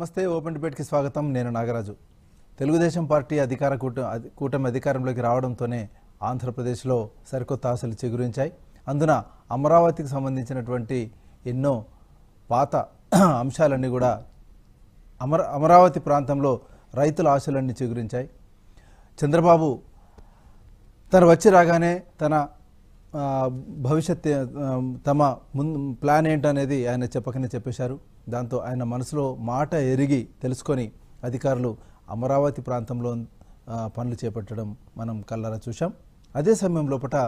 నమస్తే ఓపెన్ డిబేట్కి స్వాగతం. నేను నాగరాజు. తెలుగుదేశం పార్టీ అధికార కూట కూటమి అధికారంలోకి రావడంతోనే ఆంధ్రప్రదేశ్లో సరికొత్త ఆశలు చిగురించాయి. అందున అమరావతికి సంబంధించినటువంటి ఎన్నో పాత అంశాలన్నీ కూడా అమర అమరావతి ప్రాంతంలో రైతుల ఆశలన్నీ చిగురించాయి. చంద్రబాబు తను వచ్చి రాగానే తన భవిష్యత్ తమ ముందు ప్లాన్ ఏంటనేది ఆయన చెప్పకనే చెప్పేశారు. దాంతో ఆయన మనసులో మాట ఎరిగి తెలుసుకొని అధికారులు అమరావతి ప్రాంతంలో పనులు చేపట్టడం మనం కల్లారా చూశాం. అదే సమయం లోపల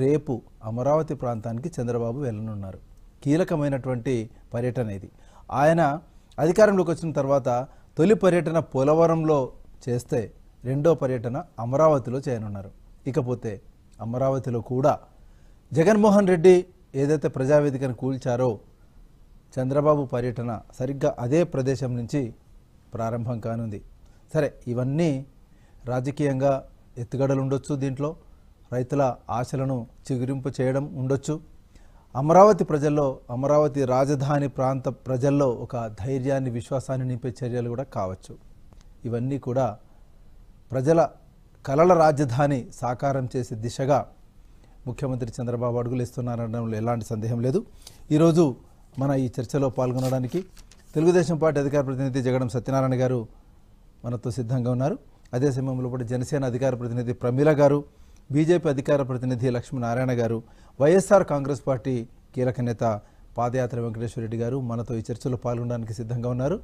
రేపు అమరావతి ప్రాంతానికి చంద్రబాబు వెళ్ళనున్నారు. కీలకమైనటువంటి పర్యటన ఇది. ఆయన అధికారంలోకి వచ్చిన తర్వాత తొలి పర్యటన పోలవరంలో చేస్తే రెండో పర్యటన అమరావతిలో చేయనున్నారు. ఇకపోతే అమరావతిలో కూడా జగన్మోహన్ రెడ్డి ఏదైతే ప్రజావేదికను కూల్చారో చంద్రబాబు పర్యటన సరిగ్గా అదే ప్రదేశం నుంచి ప్రారంభం కానుంది. సరే ఇవన్నీ రాజకీయంగా ఎత్తుగడలు ఉండొచ్చు దీంట్లో. రైతుల ఆశలను చిగురింపు చేయడం ఉండొచ్చు. అమరావతి ప్రజల్లో అమరావతి రాజధాని ప్రాంత ప్రజల్లో ఒక ధైర్యాన్ని విశ్వాసాన్ని నింపే చర్యలు కూడా కావచ్చు. ఇవన్నీ కూడా ప్రజల కలల రాజధాని సాకారం చేసే దిశగా ముఖ్యమంత్రి చంద్రబాబు అడుగులు ఇస్తున్నారనడంలో ఎలాంటి సందేహం లేదు. ఈరోజు మన ఈ చర్చలో పాల్గొనడానికి తెలుగుదేశం పార్టీ అధికార ప్రతినిధి జగడం సత్యనారాయణ గారు మనతో సిద్ధంగా ఉన్నారు. అదే సమయంలో కూడా జనసేన అధికార ప్రతినిధి ప్రమీల గారు బీజేపీ అధికార ప్రతినిధి లక్ష్మీనారాయణ గారు వైఎస్ఆర్ కాంగ్రెస్ పార్టీ కీలక నేత పాదయాత్ర వెంకటేశ్వర రెడ్డి గారు మనతో ఈ చర్చలో పాల్గొనడానికి సిద్ధంగా ఉన్నారు.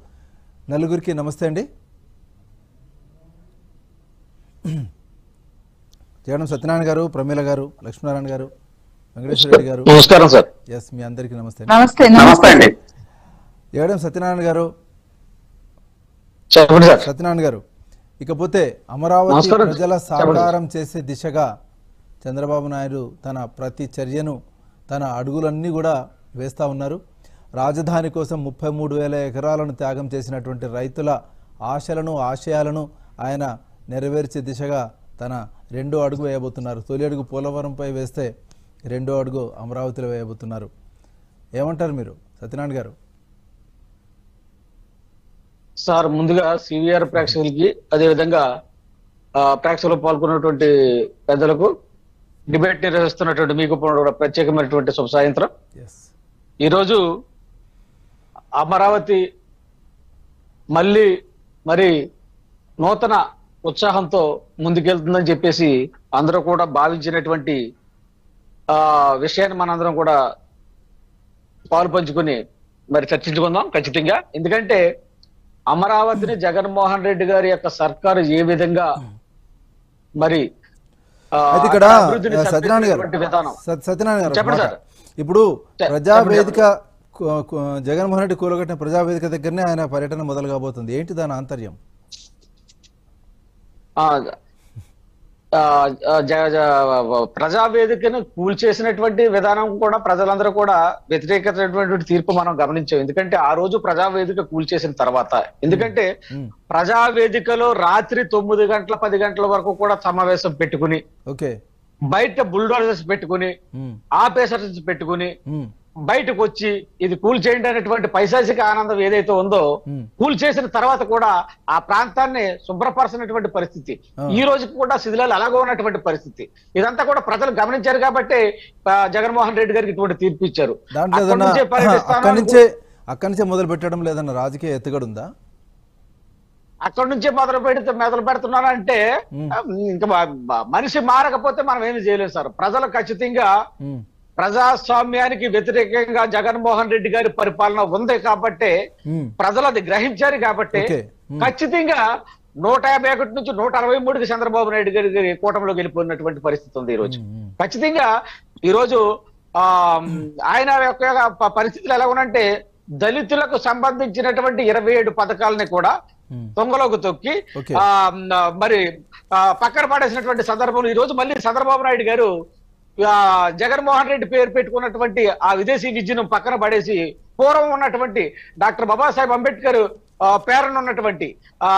నలుగురికి నమస్తే అండి. జగడం సత్యనారాయణ గారు ప్రమీల గారు లక్ష్మీనారాయణ గారు వెంకటేశ్వర రెడ్డి గారు. నమస్కారం సార్. ఎస్ మీ అందరికీ నమస్తే. నమస్తే నమస్తే. అండి. సత్యనారాయణ గారు? చెప్పండి సార్. సత్యనారాయణ గారు ఇకపోతే అమరావతి. ప్రజల సాకారం చేసే దిశగా చంద్రబాబు నాయుడు తన ప్రతి చర్యను తన అడుగులన్నీ కూడా వేస్తూ ఉన్నారు. రాజధాని కోసం ముప్పై మూడు వేల ఎకరాలను త్యాగం చేసినటువంటి రైతుల ఆశలను ఆశయాలను ఆయన నెరవేర్చే దిశగా తన రెండో అడుగు వేయబోతున్నారు. తొలి అడుగు పోలవరంపై వేస్తే రెండో అడుగు అమరావతిలో వేయబోతున్నారు. ఏమంటారు మీరు సత్యనారాయణ గారు? సార్ ముందుగా సివిఆర్ ప్రేక్షకులకి అదే విధంగా ఆ, ప్రేక్షకులు పాల్గొన్నటువంటి పెద్దలకు డిబేట్ నిర్వహిస్తున్నటువంటి మీకు ప్రత్యేకమైనటువంటి శుభ సాయంత్రం ఈరోజు అమరావతి మళ్ళీ మరి నూతన ఉత్సాహంతో ముందుకెళ్తుందని చెప్పేసి అందరూ కూడా భావించినటువంటి ఆ విషయాన్ని మనందరం కూడా పాలు పంచుకుని మరి చర్చించుకుందాం ఖచ్చితంగా. ఎందుకంటే అమరావతిని జగన్మోహన్ రెడ్డి గారి యొక్క సర్కారు ఏ విధంగా మరి ఇక్కడ సత్యనారాయణ గారు సత్యనారాయణ గారు చెప్పండి. సార్. ఇప్పుడు ప్రజావేదిక జగన్మోహన్ రెడ్డి కూలగట్టిన ప్రజావేదిక దగ్గరనే ఆయన పర్యటన మొదలు కాబోతుంది. ఏంటి దాని ఆంతర్యం? ప్రజావేదికను కూల్చేసినటువంటి విధానం కూడా ప్రజలందరూ కూడా వ్యతిరేకమైనటువంటి తీర్పు మనం గమనించాం. ఎందుకంటే ఆ రోజు ప్రజావేదిక కూల్చేసిన తర్వాత. ఎందుకంటే ప్రజావేదికలో రాత్రి తొమ్మిది గంటల పది గంటల వరకు కూడా సమావేశం పెట్టుకుని బయట బుల్డోజర్స్ పెట్టుకుని ఆపేసర్స్ పెట్టుకుని బయటకు వచ్చి ఇది కూల్ చేయండి అనేటువంటి పైశాచిక ఆనందం ఏదైతే ఉందో కూల్ చేసిన తర్వాత కూడా ఆ ప్రాంతాన్ని శుభ్రపరచినటువంటి పరిస్థితి. ఈ రోజు కూడా శిథిలాలు అలాగే ఉన్నటువంటి పరిస్థితి. ఇదంతా కూడా ప్రజలు గమనించారు కాబట్టి జగన్మోహన్ రెడ్డి గారికి ఇటువంటి తీర్పు ఇచ్చారు. అక్కడి నుంచే మొదలు పెట్టడం లేదన్న రాజకీయ ఎత్తుగడుందా అక్కడి నుంచే మొదలు పెడితే మొదలు పెడుతున్నారంటే ఇంకా మనిషి మారకపోతే మనం ఏమి చేయలేం సార్. ప్రజలు ఖచ్చితంగా ప్రజాస్వామ్యానికి వ్యతిరేకంగా జగన్మోహన్ రెడ్డి గారి పరిపాలన ఉంది కాబట్టి ప్రజలు అది గ్రహించారు కాబట్టి ఖచ్చితంగా నూట యాభై ఒకటి నుంచి నూట అరవై మూడుకి చంద్రబాబు నాయుడు గారి గారి కూటమిలోకి వెళ్ళిపోయినటువంటి పరిస్థితి ఉంది ఈ రోజు ఉమ్, ఉమ్, ఖచ్చితంగా ఈ రోజు ఆ ఆయన యొక్క పరిస్థితులు ఎలా ఉన్నంటే దళితులకు సంబంధించినటువంటి ఇరవై ఏడు పథకాలని కూడా ఉమ్, దొంగలోకి తొక్కి. ఆ మరి పక్కన పడేసినటువంటి సందర్భంలో ఈ రోజు మళ్ళీ చంద్రబాబు నాయుడు గారు జగన్మోహన్ రెడ్డి పేరు పెట్టుకున్నటువంటి ఆ విదేశీ విద్యను పక్కన పడేసి పూర్వం ఉన్నటువంటి డాక్టర్ బాబాసాహెబ్ అంబేద్కర్ ఆ, పేరున ఉన్నటువంటి ఆ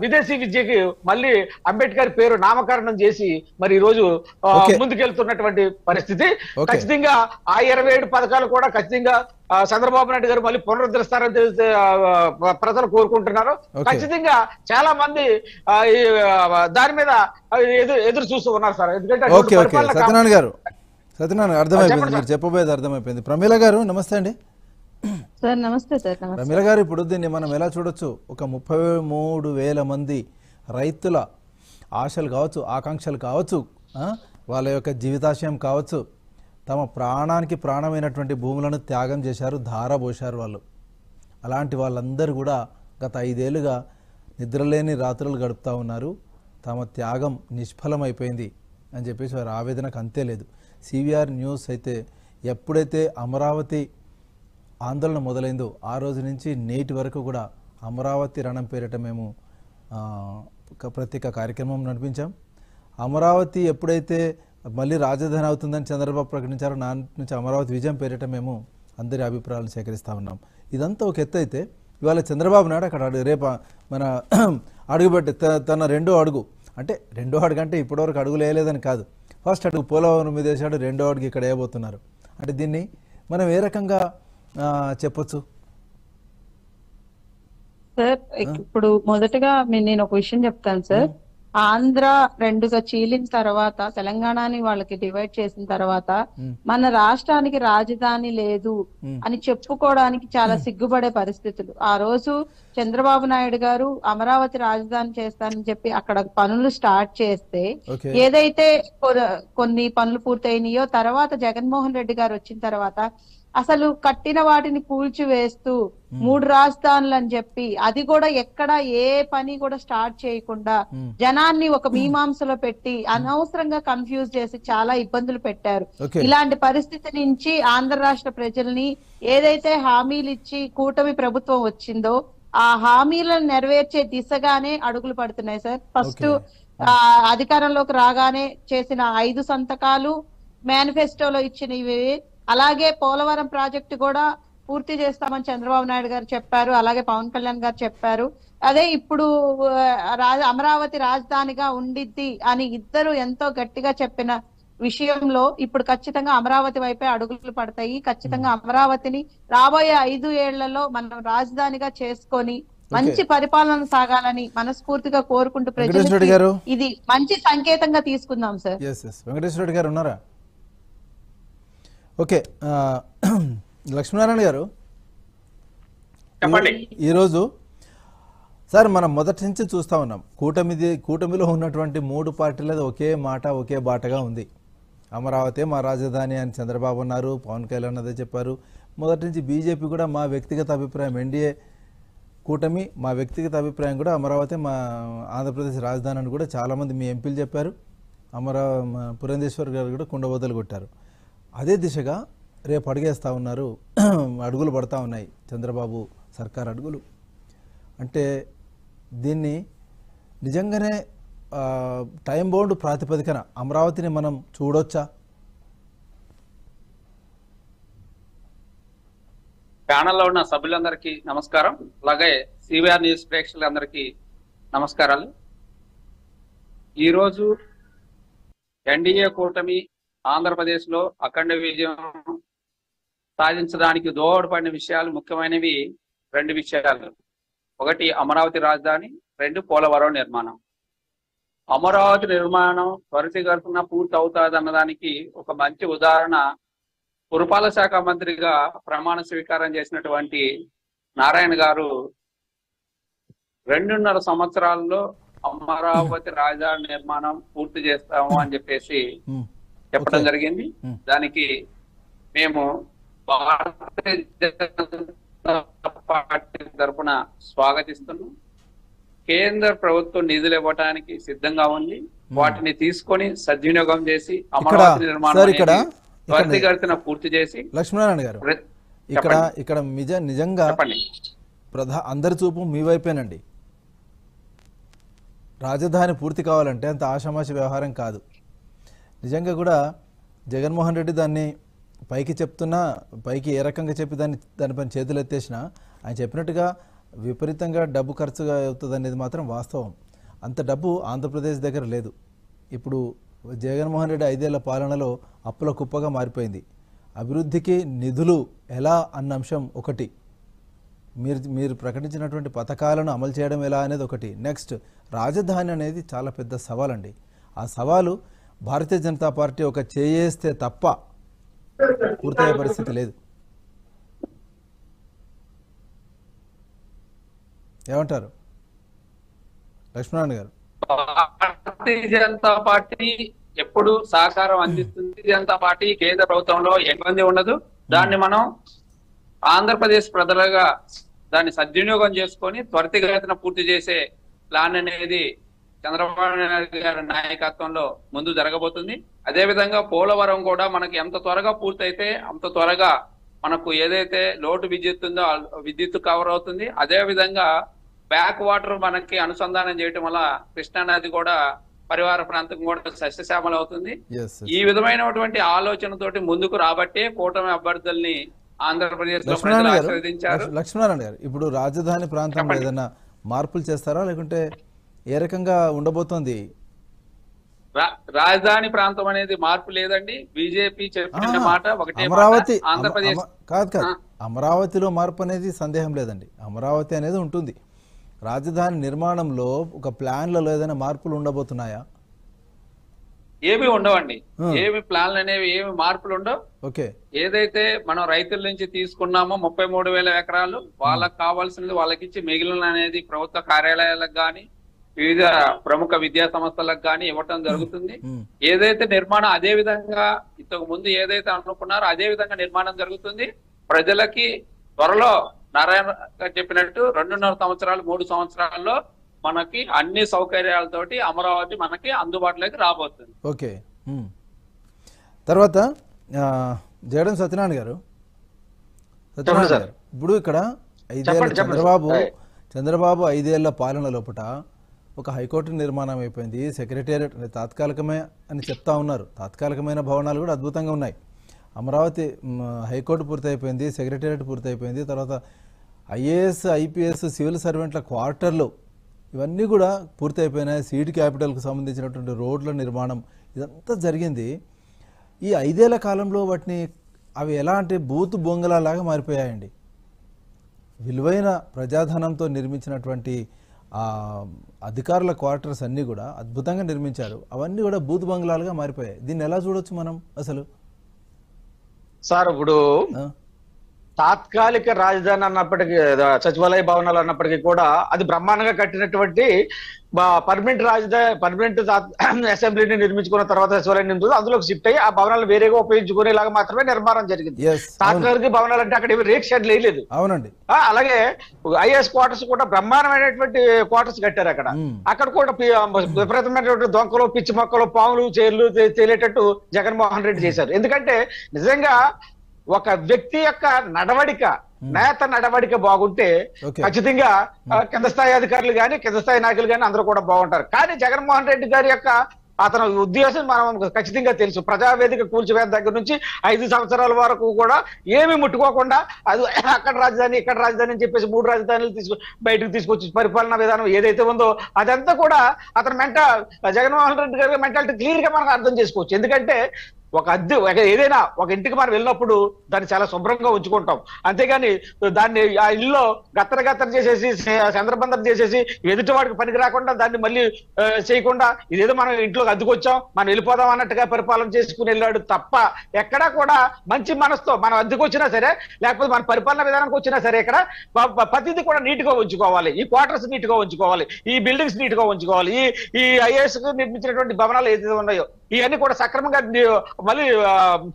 విదేశీ విద్యకి మళ్ళీ అంబేద్కర్ పేరు నామకరణం చేసి మరి ఈ రోజు. ముందుకెళ్తున్నటువంటి పరిస్థితి. ఖచ్చితంగా ఆ ఇరవై ఏడు పథకాలు కూడా ఖచ్చితంగా చంద్రబాబు నాయుడు గారు మళ్ళీ పునరుద్ధరిస్తారని తెలిసి, ప్రజలు కోరుకుంటున్నారు. ఖచ్చితంగా చాలా మంది దాని మీద ఎదురు ఎదురు చూస్తూ ఉన్నారు సార్. ఎందుకంటే ఓకే ఓకే. సత్యనారాయణ గారు. సత్యనారాయణ అర్థమైపోయింది. మీరు చెప్పబోయేది అర్థమైపోయింది ప్రమీల గారు నమస్తే అండి. సార్ నమస్తే సార్ ప్రమీల గారు ఇప్పుడు దీన్ని మనం ఎలా చూడొచ్చు? ఒక ముప్పై మూడు వేల మంది రైతుల ఆశలు కావచ్చు ఆకాంక్షలు కావచ్చు వాళ్ళ యొక్క జీవితాశయం కావచ్చు తమ ప్రాణానికి ప్రాణమైనటువంటి భూములను త్యాగం చేశారు ధారబోశారు వాళ్ళు. అలాంటి వాళ్ళందరూ కూడా గత ఐదేళ్ళుగా నిద్రలేని రాత్రులు గడుపుతూ ఉన్నారు. తమ త్యాగం నిష్ఫలమైపోయింది అని చెప్పేసి వారి ఆవేదనకు అంతే లేదు. సివిఆర్ న్యూస్ అయితే ఎప్పుడైతే అమరావతి ఆందోళన మొదలైందో ఆ రోజు నుంచి నేటి వరకు కూడా అమరావతి రణం పేరిట మేము ప్రత్యేక కార్యక్రమం నడిపించాం. అమరావతి ఎప్పుడైతే మళ్ళీ రాజధాని అవుతుందని చంద్రబాబు ప్రకటించారో. నా నుంచి అమరావతి విజయం పేరిట మేము అందరి అభిప్రాయాలు సేకరిస్తూ ఉన్నాం. ఇదంతా ఒక ఎత్తు అయితే ఇవాళ చంద్రబాబు నాయుడు అక్కడ అడుగు రేపు మన అడుగుపెట్టి తన రెండో అడుగు. అంటే రెండో అడుగు అంటే ఇప్పటివరకు అడుగులు వేయలేదని కాదు. ఫస్ట్ అడుగు పోలవరం మీద వేసాడు రెండో అడుగు ఇక్కడ వేయబోతున్నారు. అంటే దీన్ని మనం ఏ రకంగా చెప్పొచ్చు? సార్ ఇప్పుడు మొదటగా నేను ఒక విషయం చెప్తాను సార్. ఆంధ్ర రెండుగా చీలిన తర్వాత తెలంగాణని వాళ్ళకి డివైడ్ చేసిన తర్వాత. మన రాష్ట్రానికి రాజధాని లేదు. అని చెప్పుకోవడానికి చాలా సిగ్గుపడే పరిస్థితులు ఆ రోజు చంద్రబాబు నాయుడు గారు అమరావతి రాజధాని చేస్తానని చెప్పి అక్కడ పనులు స్టార్ట్ చేస్తే ఏదైతే కొన్ని పనులు పూర్తయినాయో తర్వాత జగన్మోహన్ రెడ్డి గారు వచ్చిన తర్వాత అసలు కట్టిన వాటిని కూల్చివేస్తూ మూడు రాజధానులు అని చెప్పి అది కూడా ఎక్కడ ఏ పని కూడా స్టార్ట్ చేయకుండా. జనాన్ని ఒక మీమాంసలో పెట్టి అనవసరంగా కన్ఫ్యూజ్ చేసి చాలా ఇబ్బందులు పెట్టారు. ఇలాంటి పరిస్థితి నుంచి ఆంధ్ర రాష్ట్ర ప్రజల్ని ఏదైతే హామీలు ఇచ్చి కూటమి ప్రభుత్వం వచ్చిందో ఆ హామీలను నెరవేర్చే దిశగానే అడుగులు పడుతున్నాయి సార్. ఫస్ట్. ఆ అధికారంలోకి రాగానే చేసిన ఐదు సంతకాలు మేనిఫెస్టోలో ఇచ్చినవి అలాగే పోలవరం ప్రాజెక్టు కూడా పూర్తి చేస్తామని చంద్రబాబు నాయుడు గారు చెప్పారు అలాగే పవన్ కళ్యాణ్ గారు చెప్పారు. అదే ఇప్పుడు అమరావతి రాజధానిగా ఉండిద్ది అని ఇద్దరు ఎంతో గట్టిగా చెప్పిన విషయంలో ఇప్పుడు ఖచ్చితంగా అమరావతి వైపే అడుగులు పడతాయి. ఖచ్చితంగా అమరావతిని రాబోయే ఐదు ఏళ్ళలో మనం రాజధానిగా చేసుకొని మంచి పరిపాలన సాగాలని మనస్ఫూర్తిగా కోరుకుంటూ గారు. ఇది మంచి సంకేతంగా తీసుకుందాం సార్. వెంకటేశ్వర గారు ఉన్నారా? ఓకే లక్ష్మీనారాయణ గారు చెప్పండి. ఈరోజు సార్ మనం మొదటి నుంచి చూస్తా ఉన్నాం. కూటమిది కూటమిలో ఉన్నటువంటి మూడు పార్టీలది ఒకే మాట ఒకే బాటగా ఉంది. అమరావతి మా రాజధాని అని చంద్రబాబు అన్నారు పవన్ కళ్యాణ్ అదే చెప్పారు. మొదటి నుంచి బీజేపీ కూడా మా వ్యక్తిగత అభిప్రాయం ఎన్డీఏ కూటమి మా వ్యక్తిగత అభిప్రాయం కూడా అమరావతి మా ఆంధ్రప్రదేశ్ రాజధాని అని కూడా చాలామంది మీ ఎంపీలు చెప్పారు. అమరా పురంధేశ్వర్ గారు కూడా కుండబద్దలు కొట్టారు. అదే దిశగా రేపు అడిగేస్తూ ఉన్నారు. అడుగులు పడతా ఉన్నాయి. చంద్రబాబు సర్కార్ అడుగులు. అంటే దీన్ని నిజంగానే టైం బౌండ్ ప్రాతిపదికన అమరావతిని మనం చూడొచ్చా? ప్యానల్లో ఉన్న సభ్యులందరికీ నమస్కారం. అలాగే సివిఆర్ న్యూస్ ప్రేక్షకులందరికీ నమస్కారాలు. ఈరోజు ఎన్డీఏ కూటమి ఆంధ్రప్రదేశ్లో అఖండ విజయం సాధించడానికి దోహదపడిన విషయాలు ముఖ్యమైనవి రెండు విషయాలు. ఒకటి అమరావతి రాజధాని రెండు పోలవరం నిర్మాణం. అమరావతి నిర్మాణం త్వరితగతన పూర్తి అవుతుంది అన్నదానికి ఒక మంచి ఉదాహరణ పురపాలక శాఖ మంత్రిగా ప్రమాణ స్వీకారం చేసినటువంటి నారాయణ గారు రెండున్నర సంవత్సరాల్లో అమరావతి రాజధాని నిర్మాణం పూర్తి చేస్తాము అని చెప్పేసి చెప్పడం. జరిగింది. దానికి మేము భారతీయ జనతా పార్టీ తరఫున స్వాగతిస్తున్నాం. కేంద్ర ప్రభుత్వం నిధులు ఇవ్వడానికి సిద్ధంగా ఉంది. వాటిని తీసుకొని సద్వినియోగం చేసి అమరావతి నిర్మాణం త్వరితగతిన పూర్తి చేసి లక్ష్మీనారాయణ గారు ఇక్కడ. ఇక్కడ నిజ నిజంగా ప్రధా అందరి చూపు మీ వైపేనండి. రాజధాని పూర్తి కావాలంటే అంత ఆషామాషి వ్యవహారం కాదు. నిజంగా కూడా జగన్మోహన్ రెడ్డి దాన్ని పైకి చెప్తున్నా పైకి ఏ రకంగా చెప్పి దాన్ని దానిపైన చేతులు ఎత్తేసినా ఆయన చెప్పినట్టుగా విపరీతంగా డబ్బు ఖర్చుగా అవుతుంది అనేది మాత్రం వాస్తవం. అంత డబ్బు ఆంధ్రప్రదేశ్ దగ్గర లేదు. ఇప్పుడు జగన్మోహన్ రెడ్డి ఐదేళ్ళ పాలనలో అప్పుల కుప్పగా మారిపోయింది. అభివృద్ధికి నిధులు ఎలా అన్న అంశం ఒకటి. మీరు మీరు ప్రకటించినటువంటి పథకాలను అమలు చేయడం ఎలా అనేది ఒకటి. నెక్స్ట్ రాజధాని అనేది చాలా పెద్ద సవాల్ అండి ఆ సవాలు భారతీయ జనతా పార్టీ ఒక చేయేస్తే తప్ప పూర్తయ్యే పరిస్థితి లేదు. ఏమంటారు? లక్ష్మణారాయణ గారు. భారతీయ జనతా పార్టీ ఎప్పుడు సహకారం అందిస్తుంది. జనతా పార్టీ కేంద్ర ప్రభుత్వంలో ఇబ్బంది ఉండదు. దాన్ని మనం ఆంధ్రప్రదేశ్ ప్రజలుగా దాన్ని సద్వినియోగం చేసుకొని త్వరితగతిన పూర్తి చేసే ప్లాన్ అనేది చంద్రబాబు నాయుడు గారి నాయకత్వంలో ముందు జరగబోతుంది. అదే విధంగా పోలవరం కూడా మనకి ఎంత త్వరగా పూర్తయితే అంత త్వరగా మనకు ఏదైతే లోటు విద్యుత్ ఉందో విద్యుత్ కవర్ అవుతుంది. అదే విధంగా బ్యాక్ వాటర్ మనకి అనుసంధానం చేయటం వల్ల కృష్ణా నది కూడా పరివార ప్రాంతం కూడా సస్యశ్యామలం అవుతుంది. ఈ విధమైనటువంటి ఆలోచనతోటి ముందుకు రాబట్టే కూటమి అభ్యర్థుల్ని ఆంధ్రప్రదేశ్లో లక్ష్మణారాయణ ప్రజలు గారు ఆశీర్వదించారు. లక్ష్- లక్ష్మణారాయణ గారు ఇప్పుడు రాజధాని ప్రాంతంలో ఏదైనా మార్పులు చేస్తారా? లేకుంటే ఏ రకంగా ఉండబోతోంది? రా- రాజధాని ప్రాంతం అనేది మార్పు లేదండి. బీజేపీ చెప్పిన మాట ఒకటే. అమరావతి అమ- ఆంధ్రప్రదేశ్. కాదు కాదు. అమరావతిలో మార్పు అనేది సందేహం లేదండి. అమరావతి అనేది ఉంటుంది. రాజధాని నిర్మాణంలో ఒక ప్లాన్లలో ఏదైనా మార్పులు ఉండబోతున్నాయా? ఏమి ఉండవండి. ఏమి ప్లాన్లు అనేవి ఏమి మార్పులు ఉండవు. ఓకే. ఏదైతే మనం రైతుల నుంచి తీసుకున్నామో ముప్పై మూడు వేల ఎకరాలు వాళ్ళకి కావాల్సినది వాళ్ళకి ఇచ్చి మిగిలిన అనేది ప్రభుత్వ కార్యాలయాలకు గాని వివిధ ప్రముఖ విద్యా సంస్థలకు గాని ఇవ్వటం జరుగుతుంది. ఉమ్, ఏదైతే నిర్మాణం అదే విధంగా ఇంతకు ముందు ఏదైతే అనుకున్నారో అదే విధంగా నిర్మాణం జరుగుతుంది. ప్రజలకి త్వరలో నారాయణ గారు చెప్పినట్టు రెండున్నర సంవత్సరాలు మూడు సంవత్సరాల్లో మనకి అన్ని సౌకర్యాలతోటి అమరావతి మనకి అందుబాటులోకి రాబోతుంది. ఓకే. ఉమ్. తర్వాత ఆ, జగన్ సత్యనారాయణ గారు. సత్యనారాయణ. గారు. ఇప్పుడు ఇక్కడ చెప్పండి చంద్రబాబు. చంద్రబాబు ఐదేళ్ళ పాలన లోపట ఒక హైకోర్టు నిర్మాణం అయిపోయింది. సెక్రటేరియట్ అంటే తాత్కాలికమే అని చెప్తా ఉన్నారు. తాత్కాలికమైన భవనాలు కూడా అద్భుతంగా ఉన్నాయి. అమరావతి హైకోర్టు పూర్తయిపోయింది సెక్రటేరియట్ పూర్తయిపోయింది. తర్వాత ఐఏఎస్ ఐపీఎస్ సివిల్ సర్వెంట్ల క్వార్టర్లు ఇవన్నీ కూడా పూర్తయిపోయినాయి. సీడ్ క్యాపిటల్కి సంబంధించినటువంటి రోడ్ల నిర్మాణం ఇదంతా జరిగింది. ఈ ఐదేళ్ళ కాలంలో వాటిని అవి ఎలా అంటే బూతు బొంగలాలాగా మారిపోయాయండి. విలువైన ప్రజాధనంతో నిర్మించినటువంటి అధికారుల క్వార్టర్స్ అన్నీ కూడా అద్భుతంగా నిర్మించారు. అవన్నీ కూడా బూత్ బంగ్లాలుగా మారిపోయాయి. దీన్ని ఎలా చూడొచ్చు మనం అసలు? సార్ ఇప్పుడు ఆ? తాత్కాలిక రాజధాని అన్నప్పటికీ ఆ, సచివాలయ భవనాలు అన్నప్పటికీ కూడా అది బ్రహ్మాండంగా కట్టినటువంటి పర్మనెంట్ రాజధాని పర్మనెంట్ అసెంబ్లీని నిర్మించుకున్న తర్వాత సచివాలయం నిర్మించుకుని అందులోకి షిఫ్ట్ అయ్యి ఆ భవనాలు వేరేగా ఉపయోగించుకునేలాగా మాత్రమే నిర్మాణం జరిగింది. తాత్కాలిక భవనాలు అంటే అక్కడ రేక్ షెడ్ వేయలేదు అవునండి. అలాగే ఐఎస్ క్వార్టర్స్ కూడా బ్రహ్మాండమైనటువంటి క్వార్టర్స్ కట్టారు అక్కడ. అక్కడ కూడా విపరీతమైనటువంటి దొంకలు పిచ్చి మొక్కలు పాములు చేర్లు తేలేటట్టు జగన్మోహన్ రెడ్డి చేశారు. ఎందుకంటే నిజంగా ఒక వ్యక్తి యొక్క నడవడిక నేత నడవడిక బాగుంటే. ఖచ్చితంగా ఆ, కింద స్థాయి అధికారులు గాని కింద స్థాయి నాయకులు గాని అందరూ కూడా బాగుంటారు. కానీ జగన్మోహన్ రెడ్డి గారి యొక్క అతని ఉద్దేశం మనం ఖచ్చితంగా తెలుసు. ప్రజావేదిక కూల్చివేత దగ్గర నుంచి ఐదు సంవత్సరాల వరకు కూడా ఏమి ముట్టుకోకుండా అది అక్కడ రాజధాని ఇక్కడ రాజధాని అని చెప్పేసి మూడు రాజధానులు తీసుకు బయటకు తీసుకొచ్చి పరిపాలనా విధానం ఏదైతే ఉందో అదంతా కూడా అతని మెంట జగన్మోహన్ రెడ్డి గారి మెంటాలిటీ క్లియర్గా మనం అర్థం చేసుకోవచ్చు. ఎందుకంటే ఒక అద్దె ఒక ఏదైనా ఒక ఇంటికి మనం వెళ్ళినప్పుడు దాన్ని చాలా శుభ్రంగా ఉంచుకుంటాం. అంతేగాని దాన్ని ఆ ఇల్లు గత్తర గత్తర చేసేసి చంద్రబంధం చేసేసి ఎదుటి వాడికి పనికి రాకుండా దాన్ని మళ్ళీ చేయకుండా ఇదేదో మనం ఇంట్లోకి అద్దెకొచ్చాం మనం వెళ్ళిపోదాం అన్నట్టుగా పరిపాలన చేసుకుని వెళ్ళాడు తప్ప ఎక్కడా కూడా మంచి మనసుతో మనం అద్దెకొచ్చినా సరే లేకపోతే మన పరిపాలన విధానానికి వచ్చినా సరే ఇక్కడ ప్రతిదీ కూడా నీట్గా ఉంచుకోవాలి. ఈ క్వార్టర్స్ నీట్గా ఉంచుకోవాలి. ఈ బిల్డింగ్స్ నీట్గా ఉంచుకోవాలి. ఈ ఈ ఐఏఎస్ నిర్మించినటువంటి భవనాలు ఏదైతే ఉన్నాయో ఇవన్నీ కూడా సక్రమంగా మళ్ళీ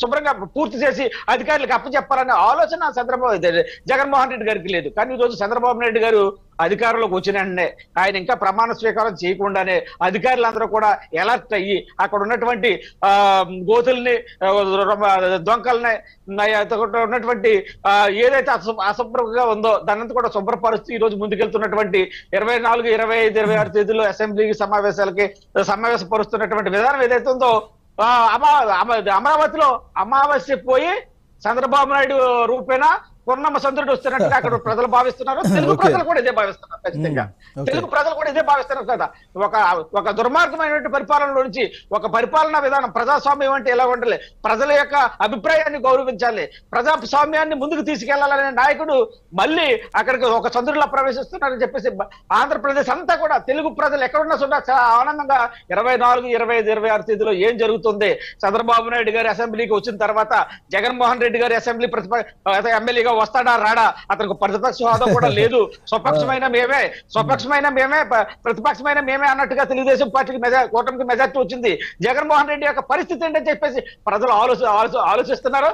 శుభ్రంగా పూర్తి చేసి అధికారులకు అప్పచెప్పాలనే ఆలోచన చంద్రబాబు జగన్మోహన్ రెడ్డి గారికి లేదు. కానీ ఈరోజు రోజు చంద్రబాబు నాయుడు గారు అధికారంలోకి వచ్చిన వెంటనే ఆయన ఇంకా ప్రమాణ స్వీకారం చేయకుండానే అధికారులందరూ కూడా ఎలర్ట్ అయ్యి అక్కడ ఉన్నటువంటి ఆ గోతుల్ని దొంకల్ని ఉన్నటువంటి ఆ, ఏదైతే అసభ్రంగా అశుభ్రంగా ఉందో దానంతా కూడా శుభ్రపరుస్తూ ఈ రోజు ముందుకెళ్తున్నటువంటి ఇరవై నాలుగు ఇరవై ఐదు ఇరవై ఆరు తేదీలో అసెంబ్లీ సమావేశాలకి సమావేశపరుస్తున్నటువంటి విధానం ఏదైతే ఉందో ఆ, అమ- అమరావతిలో అమావాస్య పోయి చంద్రబాబు నాయుడు రూపేణా పూర్ణమ్మ చంద్రుడు వస్తున్నట్టుగా అక్కడ ప్రజలు భావిస్తున్నారు. తెలుగు. ప్రజలు కూడా ఇదే భావిస్తున్నారు ఖచ్చితంగా. తెలుగు ప్రజలు కూడా ఇదే భావిస్తున్నారు కదా. ఒక ఒక దుర్మార్గమైనటువంటి పరిపాలనలో నుంచి ఒక పరిపాలనా విధానం ప్రజాస్వామ్యం అంటే ఎలా ఉండాలి? ప్రజల యొక్క అభిప్రాయాన్ని గౌరవించాలి. ప్రజాస్వామ్యాన్ని ముందుకు తీసుకెళ్ళాలనే నాయకుడు మళ్ళీ అక్కడికి ఒక చంద్రులా ప్రవేశిస్తున్నారని చెప్పేసి ఆంధ్రప్రదేశ్ అంతా కూడా తెలుగు ప్రజలు ఎక్కడున్నా చాలా ఆనందంగా ఇరవై నాలుగు ఇరవై ఐదు ఇరవై ఆరు తేదీలో ఏం జరుగుతుంది? చంద్రబాబు నాయుడు గారి అసెంబ్లీకి వచ్చిన తర్వాత జగన్మోహన్ రెడ్డి గారి అసెంబ్లీ ప్రతిపక్ష ఎమ్మెల్యేగా వస్తాడా రాడా? అతనికి ప్రతిపక్ష హోదా కూడా లేదు. స్వపక్షమైన మేమే. స్వపక్షమైన మేమే ప్రతిపక్షమైన మేమే అన్నట్టుగా తెలుగుదేశం పార్టీకి మెజా కూటమికి మెజార్టీ వచ్చింది. జగన్మోహన్ రెడ్డి యొక్క పరిస్థితి ఏంటని చెప్పేసి ప్రజలు ఆలోచి ఆలోచి- ఆలోచిస్తున్నారు.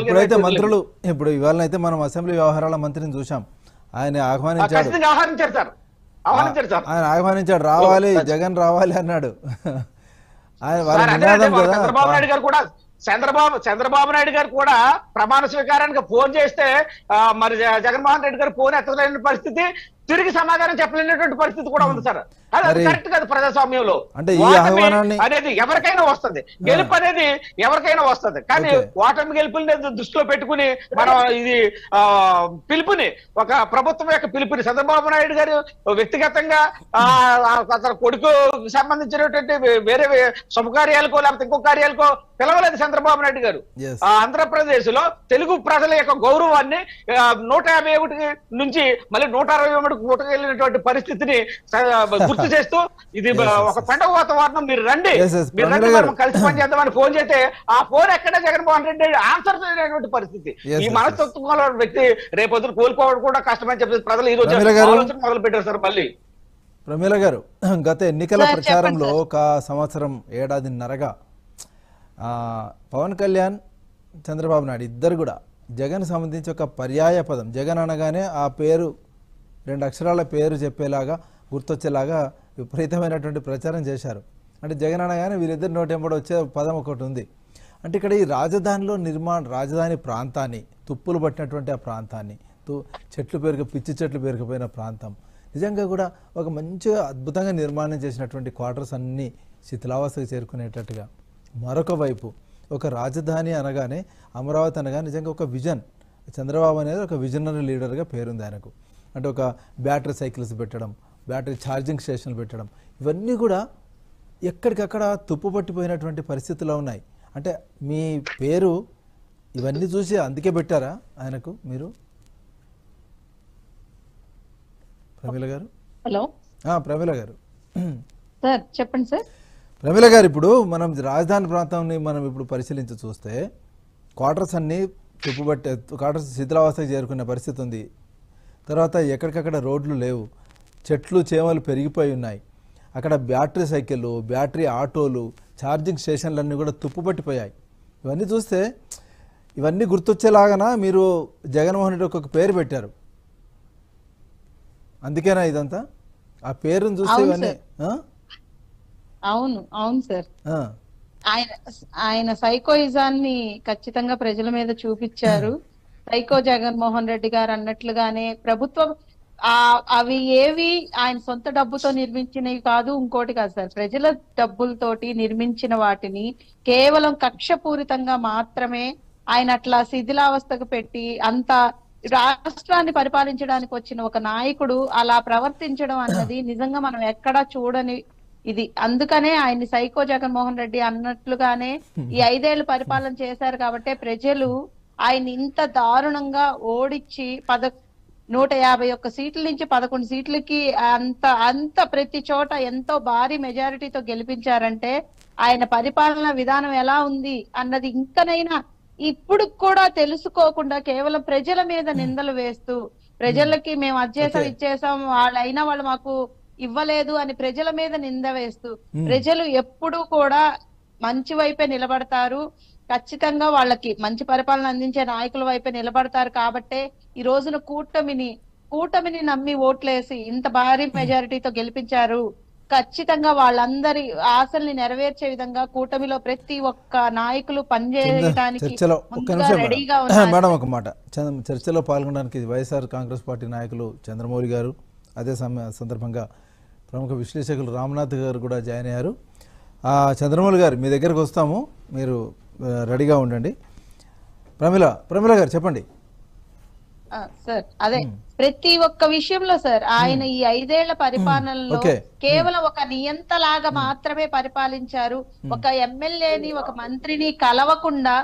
ఇప్పుడైతే మంత్రులు ఇప్పుడు ఇవాళనైతే మనం అసెంబ్లీ వ్యవహారాల మంత్రిని చూసాం ఆయన ఆహ్వానించాడు. ఆహ్వానించారు సార్. సార్. ఆయన ఆహ్వానించాడు రావాలి జగన్ రావాలి అన్నాడు. ఆయన వాళ్ళ నినాదం కదా. చంద్రబాబు నాయుడు గారు కూడా చంద్రబాబు చంద్రబాబు నాయుడు గారు కూడా ప్రమాణ స్వీకారానికి ఫోన్ చేస్తే మరి జగన్మోహన్ రెడ్డి గారు ఫోన్ ఎత్తలేని పరిస్థితి తిరిగి సమాధానం చెప్పలేనటువంటి పరిస్థితి కూడా ఉంది సార్. కరెక్ట్ కాదు ప్రజాస్వామ్యంలో. అంటే అనేది ఎవరికైనా వస్తుంది. గెలుపు అనేది ఎవరికైనా వస్తుంది. కానీ. ఓటమి గెలుపుని దృష్టిలో పెట్టుకుని మనం ఇది ఆ, పిలుపుని ఒక ప్రభుత్వం యొక్క పిలుపుని చంద్రబాబు నాయుడు గారు వ్యక్తిగతంగా ఆ, ఆ, అతని కొడుకు సంబంధించినటువంటి వేరే శుభకార్యాలకో లేకపోతే ఇంకో కార్యాలకో పిలవలేదు చంద్రబాబు నాయుడు గారు. ఆంధ్రప్రదేశ్లో తెలుగు ప్రజల యొక్క గౌరవాన్ని నూట యాభై ఒకటి నుంచి మళ్ళీ నూట అరవై ఒకటి వెళ్ళినటువంటి పరిస్థితిని గుర్తు చేస్తూ ఇది ఒక పండుగ వాతావరణం మీరు రండి. మీరు రండి ప్రమీల గారు. మనం కలిసి పని చేద్దామని ఫోన్ చేస్తే ఆ ఫోన్ ఎక్కడ జగన్మోహన్ రెడ్డి ఆన్సర్ చేయలేనటువంటి పరిస్థితి ఈ yes, మనస్తత్వం గల వ్యక్తి రేపొద్దున కోలుకోవడం కూడా కష్టమని చెప్పేసి ప్రజలు ఈ రోజు. ఆలోచన మొదలు పెట్టారు సార్ మళ్ళీ ప్రమీల గారు గత ఎన్నికల ప్రచారంలో ఒక సంవత్సరం ఏడాదిన్నరగా ఆ, పవన్ కళ్యాణ్ చంద్రబాబు నాయుడు ఇద్దరు కూడా జగన్ సంబంధించి ఒక పర్యాయ పదం జగన్ అనగానే ఆ పేరు రెండు అక్షరాల పేరు చెప్పేలాగా గుర్తొచ్చేలాగా విపరీతమైనటువంటి ప్రచారం చేశారు. అంటే జగన్ అనగానే వీరిద్దరి నోటి వచ్చే పదం ఒకటి ఉంది. అంటే ఇక్కడ ఈ రాజధానిలో నిర్మాణ రాజధాని ప్రాంతాన్ని తుప్పులు పట్టినటువంటి ఆ ప్రాంతాన్ని తు చెట్లు పేరుకు పిచ్చి చెట్లు పెరిగిపోయిన ప్రాంతం నిజంగా కూడా ఒక మంచిగా అద్భుతంగా నిర్మాణం చేసినటువంటి క్వార్టర్స్ అన్నీ శిథిలావస్థకు చేరుకునేటట్టుగా. మరొక వైపు ఒక రాజధాని అనగానే అమరావతి అనగా నిజంగా ఒక విజన్ చంద్రబాబు అనేది ఒక విజనరీ లీడర్గా పేరుంది ఆయనకు. అంటే ఒక బ్యాటరీ సైకిల్స్ పెట్టడం బ్యాటరీ ఛార్జింగ్ స్టేషన్లు పెట్టడం. ఇవన్నీ కూడా ఎక్కడికక్కడ తుప్పు పట్టిపోయినటువంటి పరిస్థితుల్లో ఉన్నాయి. అంటే మీ పేరు ఇవన్నీ చూసి అందుకే పెట్టారా ఆయనకు మీరు? ప్రమీల గారు? హలో. ప్రమీల గారు. సార్ చెప్పండి సార్. ప్రమీల గారు ఇప్పుడు మనం రాజధాని ప్రాంతాన్ని మనం ఇప్పుడు పరిశీలించి చూస్తే క్వార్టర్స్ అన్నీ తుప్పుబట్టే క్వార్టర్స్ శిథిలావస్థకు చేరుకునే పరిస్థితి ఉంది. తర్వాత ఎక్కడికక్కడ రోడ్లు లేవు. చెట్లు చేమలు పెరిగిపోయి ఉన్నాయి. అక్కడ బ్యాటరీ సైకిళ్ళు బ్యాటరీ ఆటోలు ఛార్జింగ్ స్టేషన్లన్నీ కూడా తుప్పుపట్టిపోయాయి. ఇవన్నీ చూస్తే ఇవన్నీ గుర్తొచ్చేలాగానా మీరు జగన్మోహన్ రెడ్డి ఒక పేరు పెట్టారు. అందుకేనా ఇదంతా? ఆ పేరును చూస్తే ఇవన్నీ ఆ? అవును అవును సార్. ఆ. ఆయన ఆయన సైకోయిజాన్ని ఖచ్చితంగా ప్రజల మీద చూపించారు. సైకో జగన్మోహన్ రెడ్డి గారు అన్నట్లుగానే ప్రభుత్వం అవి ఏవి ఆయన సొంత డబ్బుతో నిర్మించినవి కాదు ఇంకోటి కాదు సార్. ప్రజల డబ్బులతోటి నిర్మించిన వాటిని కేవలం కక్షపూరితంగా మాత్రమే ఆయన అట్లా శిథిలావస్థకు పెట్టి అంత రాష్ట్రాన్ని పరిపాలించడానికి వచ్చిన ఒక నాయకుడు అలా ప్రవర్తించడం అన్నది నిజంగా మనం ఎక్కడా చూడని ఇది. అందుకనే ఆయన్ని సైకో జగన్మోహన్ రెడ్డి అన్నట్లుగానే ఈ ఐదేళ్ళు పరిపాలన చేశారు కాబట్టి ప్రజలు ఆయన ఇంత దారుణంగా ఓడించి పద నూట యాభై ఒక్క సీట్ల నుంచి పదకొండు సీట్లకి అంత అంత ప్రతి చోట ఎంతో భారీ మెజారిటీతో గెలిపించారంటే ఆయన పరిపాలన విధానం ఎలా ఉంది అన్నది ఇంకనైనా ఇప్పుడు కూడా తెలుసుకోకుండా కేవలం ప్రజల మీద నిందలు వేస్తూ ప్రజలకి మేము అది చేసాం Okay. ఇది చేసాం వాళ్ళు అయినా వాళ్ళు మాకు ఇవ్వలేదు అని ప్రజల మీద నింద వేస్తూ. ప్రజలు ఎప్పుడూ కూడా మంచి వైపే నిలబడతారు ఖచ్చితంగా వాళ్ళకి మంచి పరిపాలన అందించే నాయకుల వైపే నిలబడతారు కాబట్టే ఈ రోజున కూటమిని కూటమిని నమ్మి ఓట్లేసి ఇంత భారీ మెజారిటీతో గెలిపించారు. ఖచ్చితంగా వాళ్ళందరి ఆశల్ని నెరవేర్చే విధంగా కూటమిలో ప్రతి ఒక్క నాయకులు పనిచేయడానికి రెడీగా మేడం. ఒక మాట. చర్చలో పాల్గొనడానికి వైఎస్ఆర్ కాంగ్రెస్ పార్టీ నాయకులు చంద్రమౌళి గారు అదే సందర్భంగా ప్రముఖ విశ్లేషకులు రామ్నాథ్ గారు కూడా జాయిన్ అయ్యారు. ఆ, చంద్రమౌళి గారు మీ దగ్గరకు వస్తాము. మీరు రెడీగా ఉండండి. ప్రమిళ ప్రమిళ గారు చెప్పండి. సార్ అదే ప్రతి ఒక్క విషయంలో సార్ ఆయన ఈ ఐదేళ్ళ పరిపాలనలో. కేవలం ఒక నియంతలాగా మాత్రమే పరిపాలించారు. ఒక ఎమ్మెల్యేని ఒక మంత్రిని కలవకుండా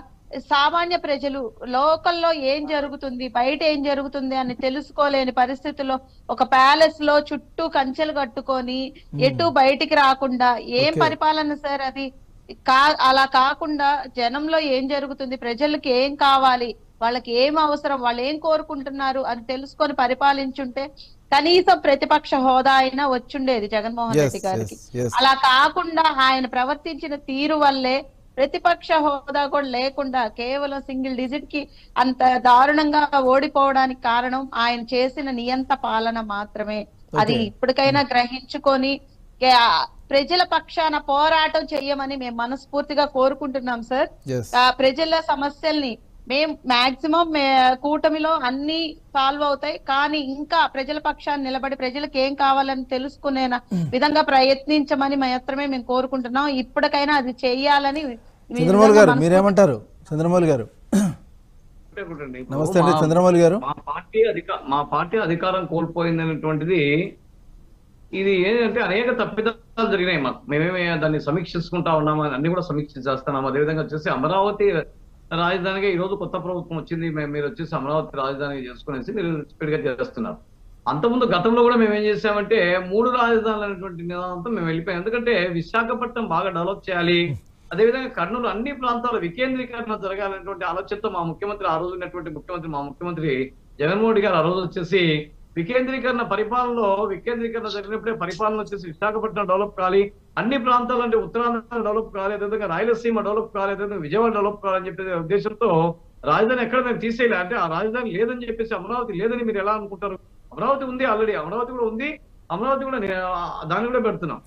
సామాన్య ప్రజలు లోకల్లో ఏం జరుగుతుంది బయట ఏం జరుగుతుంది అని తెలుసుకోలేని పరిస్థితుల్లో ఒక ప్యాలెస్లో చుట్టూ కంచెలు కట్టుకొని ఎటు బయటికి రాకుండా ఏం. పరిపాలన సార్ అది కా అలా కాకుండా జనంలో ఏం జరుగుతుంది? ప్రజలకు ఏం కావాలి? వాళ్ళకి ఏం అవసరం? వాళ్ళు ఏం కోరుకుంటున్నారు? అని తెలుసుకొని పరిపాలించుంటే కనీసం ప్రతిపక్ష హోదా అయినా వచ్చుండేది జగన్మోహన్ రెడ్డి గారికి. అలా కాకుండా ఆయన ప్రవర్తించిన తీరు వల్లే ప్రతిపక్ష హోదా కూడా లేకుండా కేవలం సింగిల్ డిజిట్కి అంత దారుణంగా ఓడిపోవడానికి కారణం ఆయన చేసిన నియంత పాలన మాత్రమే. అది. ఇప్పటికైనా గ్రహించుకొని కే- ఆ ప్రజల పక్షాన పోరాటం చెయ్యమని మేము మనస్ఫూర్తిగా కోరుకుంటున్నాం సార్. ప్రజల సమస్యల్ని మేం మాక్సిమం కూటమిలో అన్ని సాల్వ్ అవుతాయి. కానీ ఇంకా ప్రజల పక్షాన్ని నిలబడి ప్రజలకు ఏం కావాలని తెలుసుకునే విధంగా ప్రయత్నించమని మాత్రమే మేము కోరుకుంటున్నాం. ఇప్పటికైనా అది చెయ్యాలని మీ చంద్రమౌళి గారు మీరేమంటారు? చంద్రమౌళి గారు. నమస్తే అండి మా- చంద్రమౌళి గారు. మా పార్టీ అధిక మా పార్టీ అధికారం కోల్పోయింది అనేటువంటిది ఇది ఏంటంటే అనేక తప్పిదాలు జరిగినాయి. మాకు మేమేమే దాన్ని సమీక్షించుకుంటా ఉన్నాము? అన్ని కూడా సమీక్ష చేస్తున్నాము అదేవిధంగా వచ్చేసి అమరావతి రాజధానిగా ఈ రోజు కొత్త ప్రభుత్వం వచ్చింది. మేము మీరు వచ్చేసి అమరావతి రాజధాని చేసుకునేసి మీరు స్పీడ్గా చేస్తున్నారు. అంతకుముందు గతంలో కూడా మేము ఏం చేసామంటే మూడు రాజధానులు అనేటువంటి నిదానంతో మేము వెళ్ళిపోయాం. ఎందుకంటే విశాఖపట్నం బాగా డెవలప్ చేయాలి. అదేవిధంగా కర్నూలు అన్ని ప్రాంతాల వికేంద్రీకరణ జరగాలనేటువంటి ఆలోచనతో మా ముఖ్యమంత్రి ఆ రోజు ఉన్నటువంటి ముఖ్యమంత్రి మా ముఖ్యమంత్రి జగన్మోహన్ రెడ్డి గారు ఆ రోజు వచ్చేసి వికేంద్రీకరణ పరిపాలనలో వికేంద్రీకరణ జరిగినప్పుడే పరిపాలన వచ్చేసి విశాఖపట్నం డెవలప్ కావాలి అన్ని ప్రాంతాలు అంటే ఉత్తరాంధ్ర డెవలప్ కావాలి అదేవిధంగా రాయలసీమ డెవలప్ కావాలి అదేవిధంగా విజయవాడ డెవలప్ కావాలని చెప్పే ఉద్దేశంతో రాజధాని ఎక్కడ మేము తీసేయాలి. అంటే ఆ రాజధాని లేదని చెప్పేసి అమరావతి లేదని మీరు ఎలా అనుకుంటారు? అమరావతి ఉంది ఆల్రెడీ అమరావతి కూడా ఉంది అమరావతి కూడా దాన్ని కూడా పెడుతున్నాం.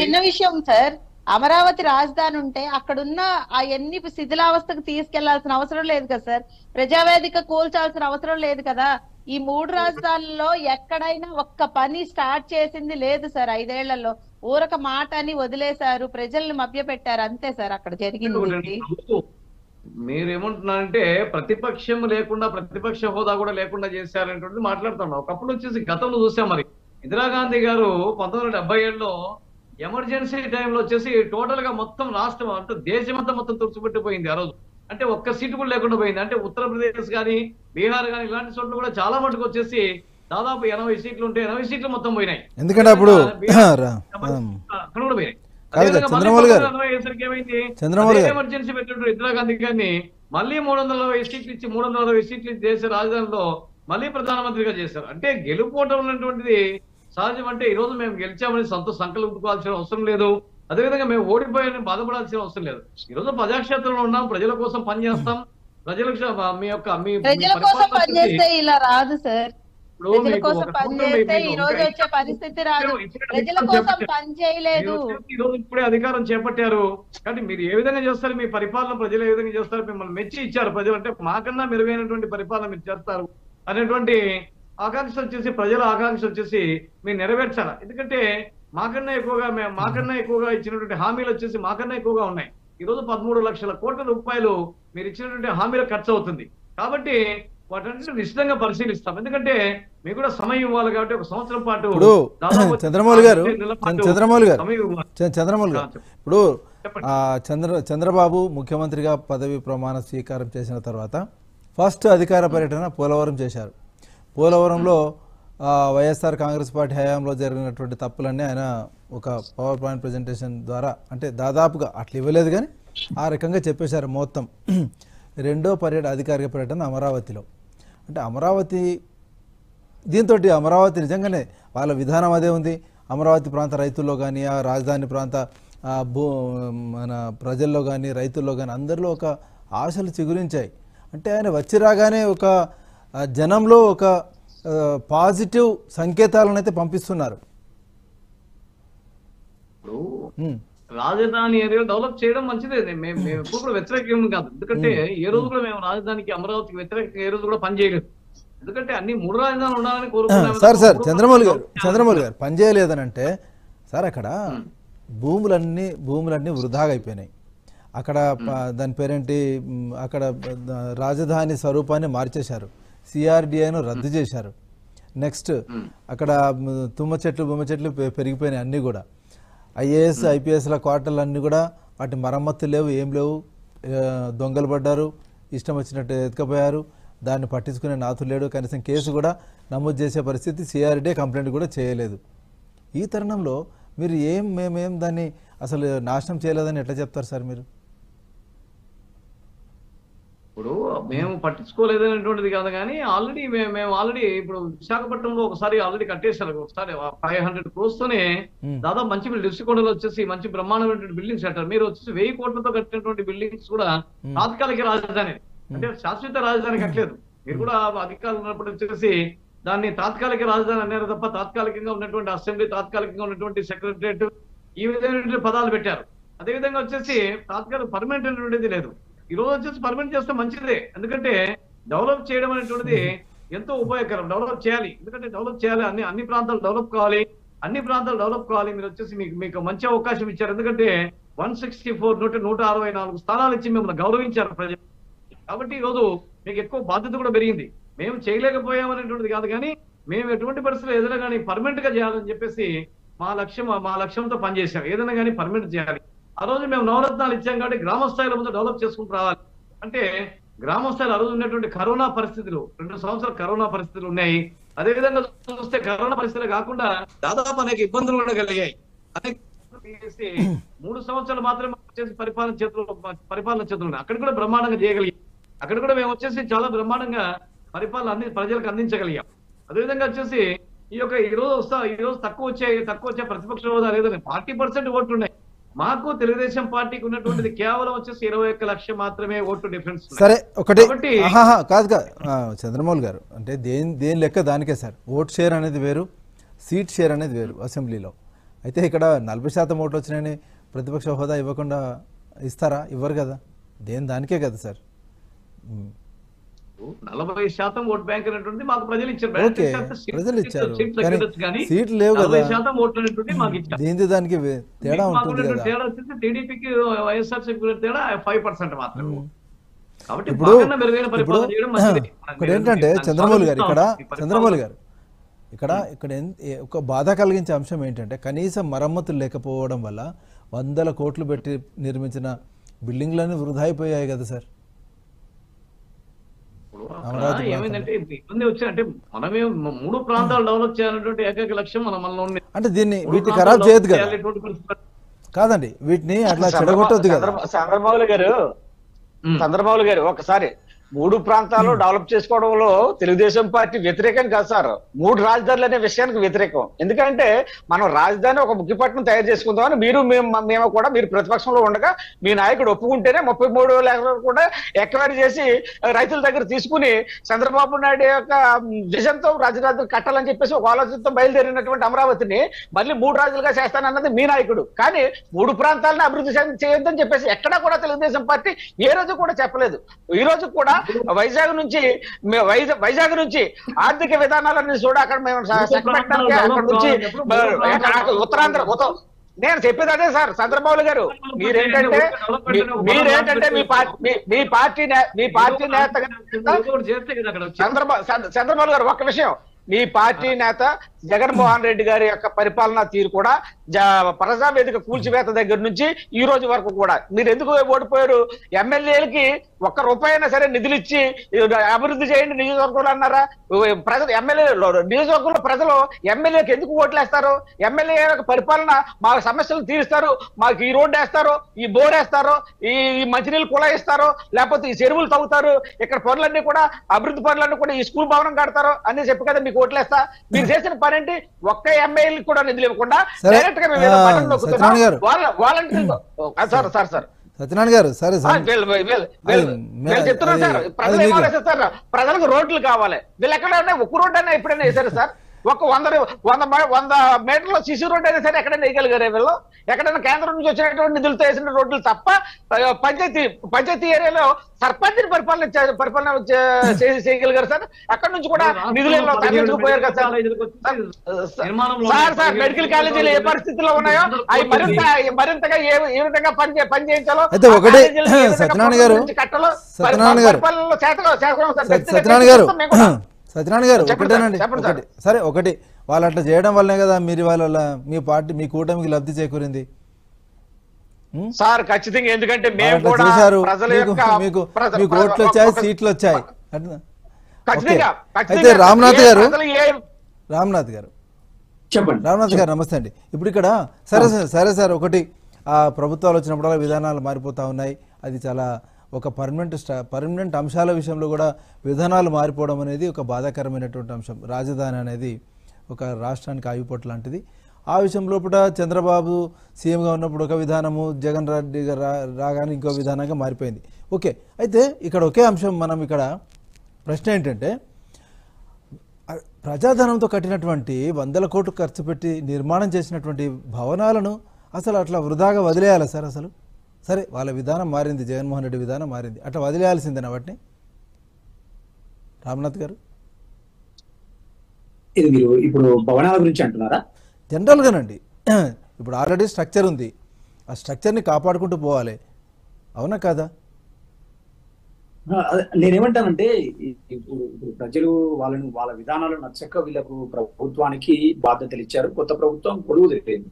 చిన్న విషయం సార్ అమరావతి రాజధాని ఉంటే అక్కడున్న ఆ ఎన్ని శిథిలావస్థకు తీసుకెళ్ళాల్సిన అవసరం లేదు కదా సార్? ప్రజావేదిక కూల్చాల్సిన అవసరం లేదు కదా? ఈ మూడు రాజధానుల్లో ఎక్కడైనా ఒక్క పని స్టార్ట్ చేసింది లేదు సార్ ఐదేళ్ళలో. ఊరక మాట అని వదిలేశారు ప్రజల్ని మభ్యపెట్టారు అంతే సార్ అక్కడ జరిగింది. మీరేమంటున్నారంటే ప్రతిపక్షం లేకుండా ప్రతిపక్ష హోదా కూడా లేకుండా చేశారనేటువంటిది మాట్లాడుతున్నాం. ఒకప్పుడు వచ్చేసి గతంలో చూసాం మరి. ఇందిరాగాంధీ గారు పంతొమ్మిది వందల డెబ్బై ఏడులో ఎమర్జెన్సీ టైంలో వచ్చేసి టోటల్గా మొత్తం రాష్ట్రం అంటే దేశమంతా మొత్తం తుడిచిపెట్టిపోయింది ఆ రోజు. అంటే ఒక్క సీటు కూడా లేకుండా పోయింది. అంటే ఉత్తరప్రదేశ్ కానీ బీహార్ కానీ ఇలాంటి చోట్ల కూడా చాలా మటుకు వచ్చేసి దాదాపు ఎనభై సీట్లు ఉంటే ఎనభై సీట్లు మొత్తం పోయినాయి. ఎందుకంటే అప్పుడు అక్కడ కూడా పోయినాయి. చంద్రమౌళి గారు. చంద్రమౌళి. ఎమర్జెన్సీ పెట్టినట్టు ఇందిరాగాంధీ గారిని మళ్ళీ మూడు వందల అరవై సీట్లు ఇచ్చి మూడు వందల అరవై సీట్లు ఇచ్చి దేశ రాజధానిలో మళ్ళీ ప్రధానమంత్రిగా చేశారు. అంటే గెలుపోవటం అనేటువంటిది సహజం అంటే ఈ రోజు మేము గెలిచామని సంతో సంకల్పించుకోవాల్సిన అవసరం లేదు. అదేవిధంగా మేము ఓడిపోయామని బాధపడాల్సిన అవసరం లేదు. ఈ రోజు ప్రజాక్షేత్రంలో ఉన్నాం ప్రజల కోసం పనిచేస్తాం ప్రజలకు మీ యొక్క మీ ఇలా రాదు సార్. ప్రజల కోసం పనిచేస్తే ఈ రోజు వచ్చే పరిస్థితి రాదు. ప్రజల కోసం ఈ రోజు ఇప్పుడే అధికారం చేపట్టారు. కాబట్టి మీరు ఏ విధంగా చేస్తారు? మీ పరిపాలన ప్రజలు ఏ విధంగా చేస్తారు? మిమ్మల్ని మెచ్చి ఇచ్చారు ప్రజలు. అంటే మాకన్నా మెరుగైనటువంటి పరిపాలన మీరు చేస్తారు అనేటువంటి ఆకాంక్ష వచ్చేసి ప్రజల ఆకాంక్ష వచ్చేసి మీరు నెరవేర్చాలి. ఎందుకంటే మాకన్నా ఎక్కువగా మేము మాకన్నా ఎక్కువగా ఇచ్చినటువంటి హామీలు వచ్చేసి మాకన్నా ఎక్కువగా ఉన్నాయి. ఈ రోజు పదమూడు లక్షల కోట్ల రూపాయలు మీరు ఇచ్చినటువంటి హామీలు ఖర్చు అవుతుంది. కాబట్టి వాటన్నిటిని నిశ్చితంగా పరిశీలిస్తాం. ఎందుకంటే మీకు కూడా సమయం ఇవ్వాలి కాబట్టి ఒక సంవత్సరం పాటు చంద్రమౌళి గారు చంద్రమౌళి గారు చంద్రమౌళి గారు. ఇప్పుడు చంద్ర చంద్రబాబు ముఖ్యమంత్రిగా పదవి ప్రమాణ స్వీకారం చేసిన తర్వాత ఫస్ట్ అధికార పర్యటన పోలవరం చేశారు. పోలవరంలో వైఎస్ఆర్ కాంగ్రెస్ పార్టీ హయాంలో జరిగినటువంటి తప్పులన్నీ ఆయన ఒక పవర్ పాయింట్ ప్రజెంటేషన్ ద్వారా అంటే దాదాపుగా అట్లా ఇవ్వలేదు కానీ ఆ రకంగా చెప్పేశారు మొత్తం. రెండో పర్యటన అధికారిక పర్యటన అమరావతిలో. అంటే అమరావతి దీంతో అమరావతి నిజంగానే వాళ్ళ విధానం అదే ఉంది. అమరావతి ప్రాంత రైతుల్లో కానీ ఆ రాజధాని ప్రాంత భూ మన ప్రజల్లో కానీ రైతుల్లో కానీ అందరిలో ఒక ఆశలు చిగురించాయి. అంటే ఆయన వచ్చి రాగానే ఒక జనంలో ఒక పాజిటివ్ సంకేతాలను అయితే పంపిస్తున్నారు రాజధాని ఏరియా డెవలప్ చేయడం మంచిదే మేము మేము ఎప్పుడు కూడా వ్యతిరేకం కాదు. ఎందుకంటే ఏ రోజు కూడా మేము రాజధానికి అమరావతికి వ్యతిరేకంగా ఏ రోజు కూడా పని చేయలేదు. ఎందుకంటే అన్ని మూడు రాజధానులు ఉండాలని కోరుకున్నాం సార్ సార్ చంద్రమౌళి గారు చంద్రమౌళి గారు పని చేయలేదని అంటే సార్ అక్కడ భూములన్నీ భూములన్నీ వృధాగా అయిపోయినాయి. అక్కడ దాని పేరేంటి? అక్కడ రాజధాని స్వరూపాన్ని మార్చేశారు. సిఆర్డిఐను రద్దు చేశారు. నెక్స్ట్ అక్కడ తుమ్మ చెట్లు బొమ్మ చెట్లు పెరిగిపోయినాయి అన్నీ కూడా. ఐఏఎస్ ఐపీఎస్ల క్వార్టర్లు అన్నీ కూడా వాటి మరమ్మతులు లేవు ఏం లేవు. దొంగలు పడ్డారు ఇష్టం వచ్చినట్టు ఎత్తుకపోయారు. దాన్ని పట్టించుకునే నాతు లేడు. కనీసం కేసు కూడా నమోదు చేసే పరిస్థితి సిఆర్డీ కంప్లైంట్ కూడా చేయలేదు. ఈ తరుణంలో మీరు ఏం మేమేం దాన్ని అసలు నాశనం చేయలేదని ఎట్లా చెప్తారు సార్ మీరు? ఇప్పుడు మేము పట్టించుకోలేదనేటువంటిది కాదు కానీ ఆల్రెడీ మేము మేము ఆల్రెడీ ఇప్పుడు విశాఖపట్నంలో ఒకసారి ఆల్రెడీ కట్టేశారు. ఒకసారి ఫైవ్ హండ్రెడ్ క్రోస్ తోనే. దాదాపు మంచి లిప్సికొండలో వచ్చేసి మంచి బ్రహ్మాండమైనటువంటి బిల్డింగ్స్ అంటారు మీరు వచ్చేసి వెయ్యి కోట్లతో కట్టినటువంటి బిల్డింగ్స్ కూడా తాత్కాలిక రాజధాని. అంటే శాశ్వత రాజధాని కట్టలేదు. మీరు కూడా అధికారులు ఉన్నప్పుడు వచ్చేసి దాన్ని తాత్కాలిక రాజధాని అన్నారు తప్ప తాత్కాలికంగా ఉన్నటువంటి అసెంబ్లీ తాత్కాలికంగా ఉన్నటువంటి సెక్రటరియట్ ఈ విధమైనటువంటి పదాలు పెట్టారు. అదే విధంగా వచ్చేసి తాత్కాలిక పర్మనెంట్ అనేటువంటిది లేదు. ఈ రోజు వచ్చేసి పర్మనెంట్ చేస్తే మంచిదే. ఎందుకంటే డెవలప్ చేయడం అనేటువంటిది ఎంతో ఉపయోగకరం. డెవలప్ చేయాలి. ఎందుకంటే డెవలప్ చేయాలి. అన్ని అన్ని ప్రాంతాలు డెవలప్ కావాలి. అన్ని ప్రాంతాలు డెవలప్ కావాలి మీరు వచ్చేసి మీకు మీకు మంచి అవకాశం ఇచ్చారు. ఎందుకంటే వన్ సిక్స్టీ ఫోర్ నూట నూట అరవై నాలుగు స్థానాలు ఇచ్చి మిమ్మల్ని గౌరవించారు ప్రజలు. కాబట్టి ఈ రోజు మీకు ఎక్కువ బాధ్యత కూడా పెరిగింది. మేము చేయలేకపోయామనేటువంటిది కాదు కానీ మేము ఎటువంటి పరిస్థితులు ఏదైనా కానీ పర్మనెంట్గా చేయాలని చెప్పేసి మా లక్ష్యం మా లక్ష్యంతో పనిచేసాం ఏదైనా కానీ పర్మనెంట్ చేయాలి. ఆ రోజు మేము నవరత్నాలు ఇచ్చాం కాబట్టి గ్రామ స్థాయిలో ముందు డెవలప్ చేసుకుంటూ రావాలి. అంటే గ్రామ స్థాయిలో ఆ రోజు ఉన్నటువంటి కరోనా పరిస్థితులు రెండు సంవత్సరాలు కరోనా పరిస్థితులు ఉన్నాయి. అదే విధంగా చూస్తే కరోనా పరిస్థితులు కాకుండా దాదాపు అనేక ఇబ్బందులు కూడా కలిగాయి. అనేక మూడు సంవత్సరాలు మాత్రమే వచ్చేసి పరిపాలన చేతులు పరిపాలన చేతులు అక్కడ కూడా బ్రహ్మాండంగా చేయగలిగాం. అక్కడ కూడా మేము వచ్చేసి చాలా బ్రహ్మాండంగా పరిపాలన అంది ప్రజలకు అందించగలిగాం. అదేవిధంగా వచ్చేసి ఈ యొక్క ఈ రోజు వస్తా ఈ రోజు తక్కువ వచ్చే తక్కువ వచ్చే ప్రతిపక్ష హోదా లేదని ఫార్టీ పర్సెంట్ ఓట్లు ఉన్నాయి. మాకు తెలుగుదేశం పార్టీకి ఉన్నటువంటిది కేవలం వచ్చేసి ఇరవై ఒక్క లక్ష మాత్రమే ఓట్లు డిఫరెన్స్. సరే ఒకటి కాదు చంద్రమౌళి గారు అంటే దేని దేని లెక్క దానికే సార్. ఓట్ షేర్ అనేది వేరు సీట్ షేర్ అనేది వేరు అసెంబ్లీలో. అయితే ఇక్కడ నలభై శాతం ఓట్లు వచ్చినాయని ప్రతిపక్ష హోదా ఇవ్వకుండా ఇస్తారా? ఇవ్వరు కదా. దేని దానికే కదా సార్. నలభై శాతం ఓట్ బ్యాంక్ అనేటువంటి మాకు ప్రజలు ఇచ్చారు. ప్రజలు ఇచ్చారు. సీట్లు లేవు కదా. నలభై శాతం ఓట్లు అనేటువంటి మాకు ఇచ్చారు. దీనికి తేడా ఉంటుంది తేడా వచ్చేసి టీడీపీకి వైఎస్ఆర్సీపీ తేడా ఫైవ్ పర్సెంట్ మాత్రమే. కాబట్టి ఇప్పుడు ఏంటంటే చంద్రమౌళి గారు ఇక్కడ చంద్రమౌళి గారు ఇక్కడ ఇక్కడ ఒక బాధ కలిగించే అంశం ఏంటంటే కనీసం మరమ్మతులు లేకపోవడం వల్ల వందల కోట్లు పెట్టి నిర్మించిన బిల్డింగ్లన్నీ వృధా అయిపోయాయి కదా సార్. ఇప్పుడు ఏమైందంటే ఇబ్బంది వచ్చి అంటే మనమే మూడు ప్రాంతాలు డెవలప్ చేయాలనేటువంటి ఏకైక లక్ష్యం మన మనలో ఉంది. అంటే దీన్ని వీటిని ఖరాబ్ కదా. పరిస్థితి. కాదండి వీటిని అట్లా చెడగొట్టొద్దు కదా. చంద్రబా- చంద్రబాబు గారు. చంద్రబాబు గారు ఒకసారి మూడు ప్రాంతాలు డెవలప్ చేసుకోవడంలో తెలుగుదేశం పార్టీ వ్యతిరేకం కాదు సార్. మూడు రాజధానులు అనే విషయానికి వ్యతిరేకం. ఎందుకంటే మనం రాజధాని ఒక ముఖ్యపట్నం తయారు చేసుకుందామని మీరు మేము మేము కూడా మీరు ప్రతిపక్షంలో ఉండగా మీ నాయకుడు ఒప్పుకుంటేనే ముప్పై మూడు లక్షలు కూడా ఎక్వైరీ చేసి రైతుల దగ్గర తీసుకుని చంద్రబాబు నాయుడు యొక్క విజన్తో రాజధాని కట్టాలని చెప్పేసి ఒక ఆలోచనతో బయలుదేరినటువంటి అమరావతిని మళ్ళీ మూడు రాజులుగా చేస్తానన్నది మీ నాయకుడు. కానీ మూడు ప్రాంతాలను అభివృద్ధి చేయొద్దని చెప్పేసి ఎక్కడా కూడా తెలుగుదేశం పార్టీ ఏ రోజు కూడా చెప్పలేదు. ఈ రోజు కూడా వైజాగ్ నుంచి వైజాగ్ నుంచి ఆర్థిక విధానాలన్నీ చూడ అక్కడ మేము అక్కడ నుంచి ఉత్తరాంధ్ర ఉత్త- నేను చెప్పేది అదే సార్ చంద్రబాబు గారు. మీరేంటంటే మీరేంటంటే మీ పార్టీ మీ- పార్టీ మీ పార్టీ వచ్చేది. చంద్రబాబు చంద్ర- చంద్రబాబు గారు ఒక్క విషయం. మీ పార్టీ నేత జగన్మోహన్ రెడ్డి గారి యొక్క పరిపాలనా తీరు కూడా ప్రజా ప్రజావేదిక కూల్చివేత దగ్గర నుంచి ఈ రోజు వరకు కూడా. మీరు ఎందుకు ఓడిపోయారు? ఎమ్మెల్యేలకి ఒక్క రూపాయి అయినా సరే నిధులు ఇచ్చి అభివృద్ధి చేయండి నియోజకవర్గంలో అన్నారా? ప్రజలు ఎమ్మెల్యే నియోజకవర్గంలో ప్రజలు ఎమ్మెల్యేకి ఎందుకు ఓట్లేస్తారు? ఎమ్మెల్యే యొక్క పరిపాలన మా సమస్యలు తీరుస్తారు మాకు ఈ రోడ్డు వేస్తారు ఈ బోర్ వేస్తారు ఈ ఈ మంచినీళ్ళు కుళ ఇస్తారు లేకపోతే ఈ చెరువులు తవ్వుతారు ఇక్కడ పనులన్నీ కూడా అభివృద్ధి పనులన్నీ కూడా ఈ స్కూల్ భవనం కడతారు అని చెప్పి కదా మీకు ఓట్లేస్తా? మీరు చేసిన ఏంటి ఒక్క ఎమ్మెల్యే కూడా నిధులు ఇవ్వకుండా. డైరెక్ట్గా మేము బటన్ నొక్కుతున్నాం. వాళ్ళ సార్ సార్ సార్. సత్యనారాయణ గారు సరే చెప్తున్నారు సార్. ప్రజలు ప్రజలకు రోడ్లు కావాలి. వీళ్ళు ఎక్కడ ఉన్నాయి ఒక్క రోడ్డు అయినా ఎప్పుడైనా వేశారు సార్? ఒక వంద వంద వంద మీటర్ల సిసి రోడ్ అయినా సరే ఎక్కడైనా వేయగలిగారే వీళ్ళు ఎక్కడైనా కేంద్రం నుంచి వచ్చినటువంటి నిధులతో వేసిన రోడ్లు తప్ప పంచాయతీ పంచాయతీ ఏరియాలో సర్పంచ్ పరిపాలన చే- పరిపాలన చేయగలిగారు సార్ అక్కడ నుంచి కూడా నిధులు తరలించుకుపోయారు కదా సార్ నిర్మాణంలో సార్ సార్ మెడికల్ కాలేజీలు ఏ పరిస్థితిలో ఉన్నాయో అవి మరింత మరింతగా ఏ ఏ విధంగా పని చే- పని చేయించాలో సత్యనారాయణ గారు, సత్యనారాయణ గారు. పరిపాలనలో ఖచ్చితంగా సత్యనారాయణ గారు. సత్యనారాయణ గారు ఒకటేనండి. ఒకటి. సరే. ఒకటి. వాళ్ళు అట్లా చేయడం వల్లనే కదా మీరు వాళ్ళ మీ పార్టీ మీ కూటమికి లబ్ధి చేకూరింది? సార్ ఖచ్చితంగా ఎందుకంటే మేము కూడా ప్రజల మీకు యొక్క మీకు ప్రజ- మీకు ప్రజ- ఓట్లు వచ్చాయి సీట్లు వచ్చాయి. అయితే రామ్నాథ్ గారు రామ్నాథ్ గారు. చెప్పండి. రామ్నాథ్ గారు నమస్తే అండి. ఇప్పుడు ఇక్కడ సరే సార్ సరే సార్ ఒకటి. ఆ ప్రభుత్వాలు వచ్చినప్పుడల్లా విధానాలు మారిపోతూ ఉన్నాయి. అది చాలా ఒక పర్మనెంట్ స్టా పర్మనెంట్ అంశాల విషయంలో కూడా విధానాలు మారిపోవడం అనేది ఒక బాధాకరమైనటువంటి అంశం. రాజధాని అనేది ఒక రాష్ట్రానికి ఆగిపోటు లాంటిది. ఆ విషయం లోపల చంద్రబాబు సీఎంగా ఉన్నప్పుడు ఒక విధానము జగన్ రెడ్డి రా రాగానే ఇంకో విధానంగా మారిపోయింది. ఓకే అయితే ఇక్కడ ఒకే అంశం మనం ఇక్కడ ప్రశ్న ఏంటంటే ప్రజాధనంతో కట్టినటువంటి వందల కోట్లు ఖర్చు పెట్టి నిర్మాణం చేసినటువంటి భవనాలను అసలు అట్లా వృధాగా వదిలేయాలా సార్ అసలు? సరే వాళ్ళ విధానం మారింది జగన్మోహన్ రెడ్డి విధానం మారింది. అట్లా వదిలేయాల్సిందేనా వాటిని? రామ్నాథ్ గారు? ఇది మీరు ఇప్పుడు భవనాల గురించి అంటున్నారా? జనరల్గానండి ఇప్పుడు ఆల్రెడీ స్ట్రక్చర్ ఉంది. ఆ స్ట్రక్చర్ని కాపాడుకుంటూ పోవాలి. అవునా కాదా? నేనేమంటానంటే ఇప్పుడు ఇప్పుడు ప్రజలు వాళ్ళని వాళ్ళ విధానాలు నచ్చక వీళ్ళకు ప్రభుత్వానికి బాధ్యతలు ఇచ్చారు. కొత్త ప్రభుత్వం కొలువు తెలియదు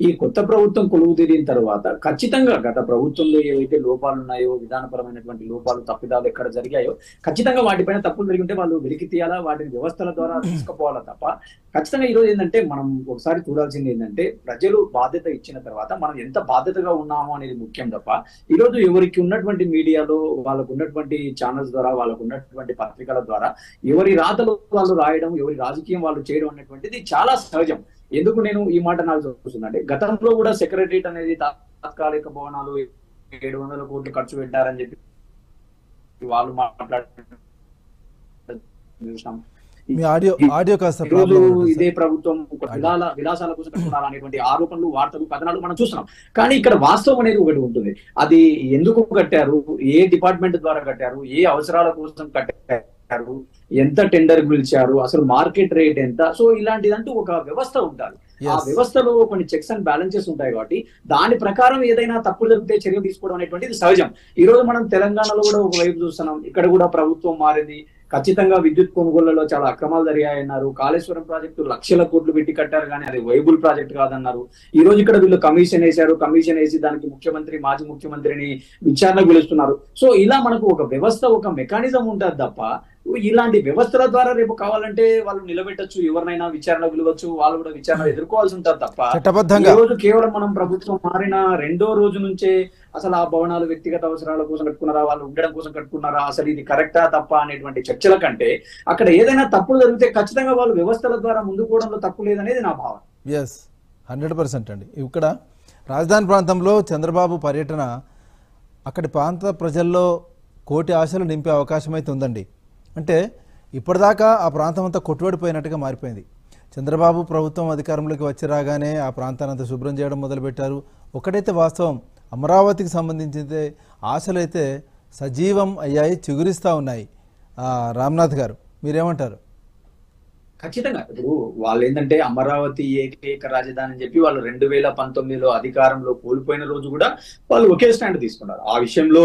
ఈ కొత్త ప్రభుత్వం కొలువు తెలియని తర్వాత ఖచ్చితంగా గత ప్రభుత్వంలో ఏవైతే లోపాలు ఉన్నాయో విధానపరమైనటువంటి లోపాలు తప్పిదాలు ఎక్కడ జరిగాయో ఖచ్చితంగా వాటిపైన తప్పులు జరిగి ఉంటే వాళ్ళు వెలికి తీయాలా? వాటిని వ్యవస్థల ద్వారా తీసుకుపోవాలా తప్ప? ఖచ్చితంగా ఈరోజు ఏంటంటే మనం ఒకసారి చూడాల్సింది ఏంటంటే ప్రజలు బాధ్యత ఇచ్చిన తర్వాత మనం ఎంత బాధ్యతగా ఉన్నాము అనేది ముఖ్యం తప్ప ఈ రోజు ఎవరికి ఉన్నటువంటి మీడియాలో వాళ్ళకు ఉన్నటువంటి ఛానల్స్ ద్వారా వాళ్ళకు ఉన్నటువంటి పత్రికల ద్వారా ఎవరి రాతలు వాళ్ళు రాయడం ఎవరి రాజకీయం వాళ్ళు చేయడం అనేటువంటిది చాలా సహజం. ఎందుకు నేను ఈ మాట నాకు చూస్తుందంటే గతంలో కూడా సెక్రటరియట్ అనేది తాత్కాలిక భవనాలు ఏడు వందల కోట్లు ఖర్చు పెట్టారని చెప్పి వాళ్ళు మాట్లాడడం చూసాం మీ ఆడియో ఆడియో కాస్త ఈ రోజు ప్రాబ్లం ఉంది ఇదే. ప్రభుత్వం విలాల విలాసాల కోసం కట్టుకున్నారు అనేటువంటి ఆరోపణలు వార్తలు కథనాలు మనం చూస్తున్నాం. కానీ ఇక్కడ వాస్తవం అనేది ఒకటి ఉంటుంది. అది ఎందుకు కట్టారు? ఏ డిపార్ట్మెంట్ ద్వారా కట్టారు? ఏ అవసరాల కోసం కట్టారు? ఎంత టెండర్ పిలిచారు అసలు మార్కెట్ రేట్ ఎంత? సో ఇలాంటిదంటూ ఒక వ్యవస్థ ఉండాలి. ఆ. వ్యవస్థలో కొన్ని చెక్స్ అండ్ బ్యాలెన్సెస్ ఉంటాయి కాబట్టి దాని ప్రకారం ఏదైనా తప్పులు జరిగితే చర్యలు తీసుకోవడం అనేటువంటిది సహజం. ఈ రోజు మనం తెలంగాణలో కూడా ఒక వైపు చూస్తున్నాం ఇక్కడ కూడా ప్రభుత్వం మారింది. ఖచ్చితంగా విద్యుత్ కొనుగోళ్ళలో చాలా అక్రమాలు జరిగాయన్నారు. కాళేశ్వరం ప్రాజెక్టు లక్షల కోట్లు పెట్టి కట్టారు కానీ అది వైబుల్ ప్రాజెక్ట్ కాదన్నారు. ఈ రోజు ఇక్కడ వీళ్ళు కమిషన్ వేశారు కమిషన్ వేసి దానికి ముఖ్యమంత్రి మాజీ ముఖ్యమంత్రిని విచారణకు పిలుస్తున్నారు. సో ఇలా మనకు ఒక వ్యవస్థ ఒక మెకానిజం ఉంటుంది తప్ప ఇలాంటి వ్యవస్థల ద్వారా రేపు కావాలంటే వాళ్ళు నిలబెట్టచ్చు ఎవరినైనా విచారణ పిలవచ్చు వాళ్ళు కూడా విచారణ ఎదుర్కోవాల్సి ఉంటారు తప్ప ఈ రోజు కేవలం మనం ప్రభుత్వం మారిన రెండో రోజు నుంచే అసలు ఆ భవనాలు వ్యక్తిగత అవసరాల కోసం కట్టుకున్నారా వాళ్ళు ఉండడం కోసం కట్టుకున్నారా అసలు ఇది కరెక్టా తప్ప అనేటువంటి చర్చల కంటే అక్కడ ఏదైనా తప్పులు జరిగితే ఖచ్చితంగా వాళ్ళు వ్యవస్థల ద్వారా ముందుకు పోవడంలో తప్పు లేదనేది నా భావన. ఎస్ హండ్రెడ్ పర్సెంట్ అండి. ఇక్కడ రాజధాని ప్రాంతంలో చంద్రబాబు పర్యటన అక్కడి ప్రాంత ప్రజల్లో కోటి ఆశలు నింపే అవకాశం అయితే ఉందండి అంటే ఇప్పటిదాకా ఆ ప్రాంతం అంతా కొట్టుబడిపోయినట్టుగా మారిపోయింది. చంద్రబాబు ప్రభుత్వం అధికారంలోకి వచ్చి రాగానే ఆ ప్రాంతాన్ని అంతా శుభ్రం చేయడం మొదలుపెట్టారు. ఒకటైతే వాస్తవం అమరావతికి సంబంధించి ఆశలైతే సజీవం అయ్యాయి చిగురిస్తూ ఉన్నాయి. రామ్నాథ్ గారు మీరేమంటారు? ఖచ్చితంగా. ఇప్పుడు వాళ్ళు ఏంటంటే అమరావతి ఏకైక రాజధాని అని చెప్పి వాళ్ళు రెండు వేల పంతొమ్మిదిలో అధికారంలో కోల్పోయిన రోజు కూడా వాళ్ళు ఒకే స్టాండ్ తీసుకున్నారు. ఆ విషయంలో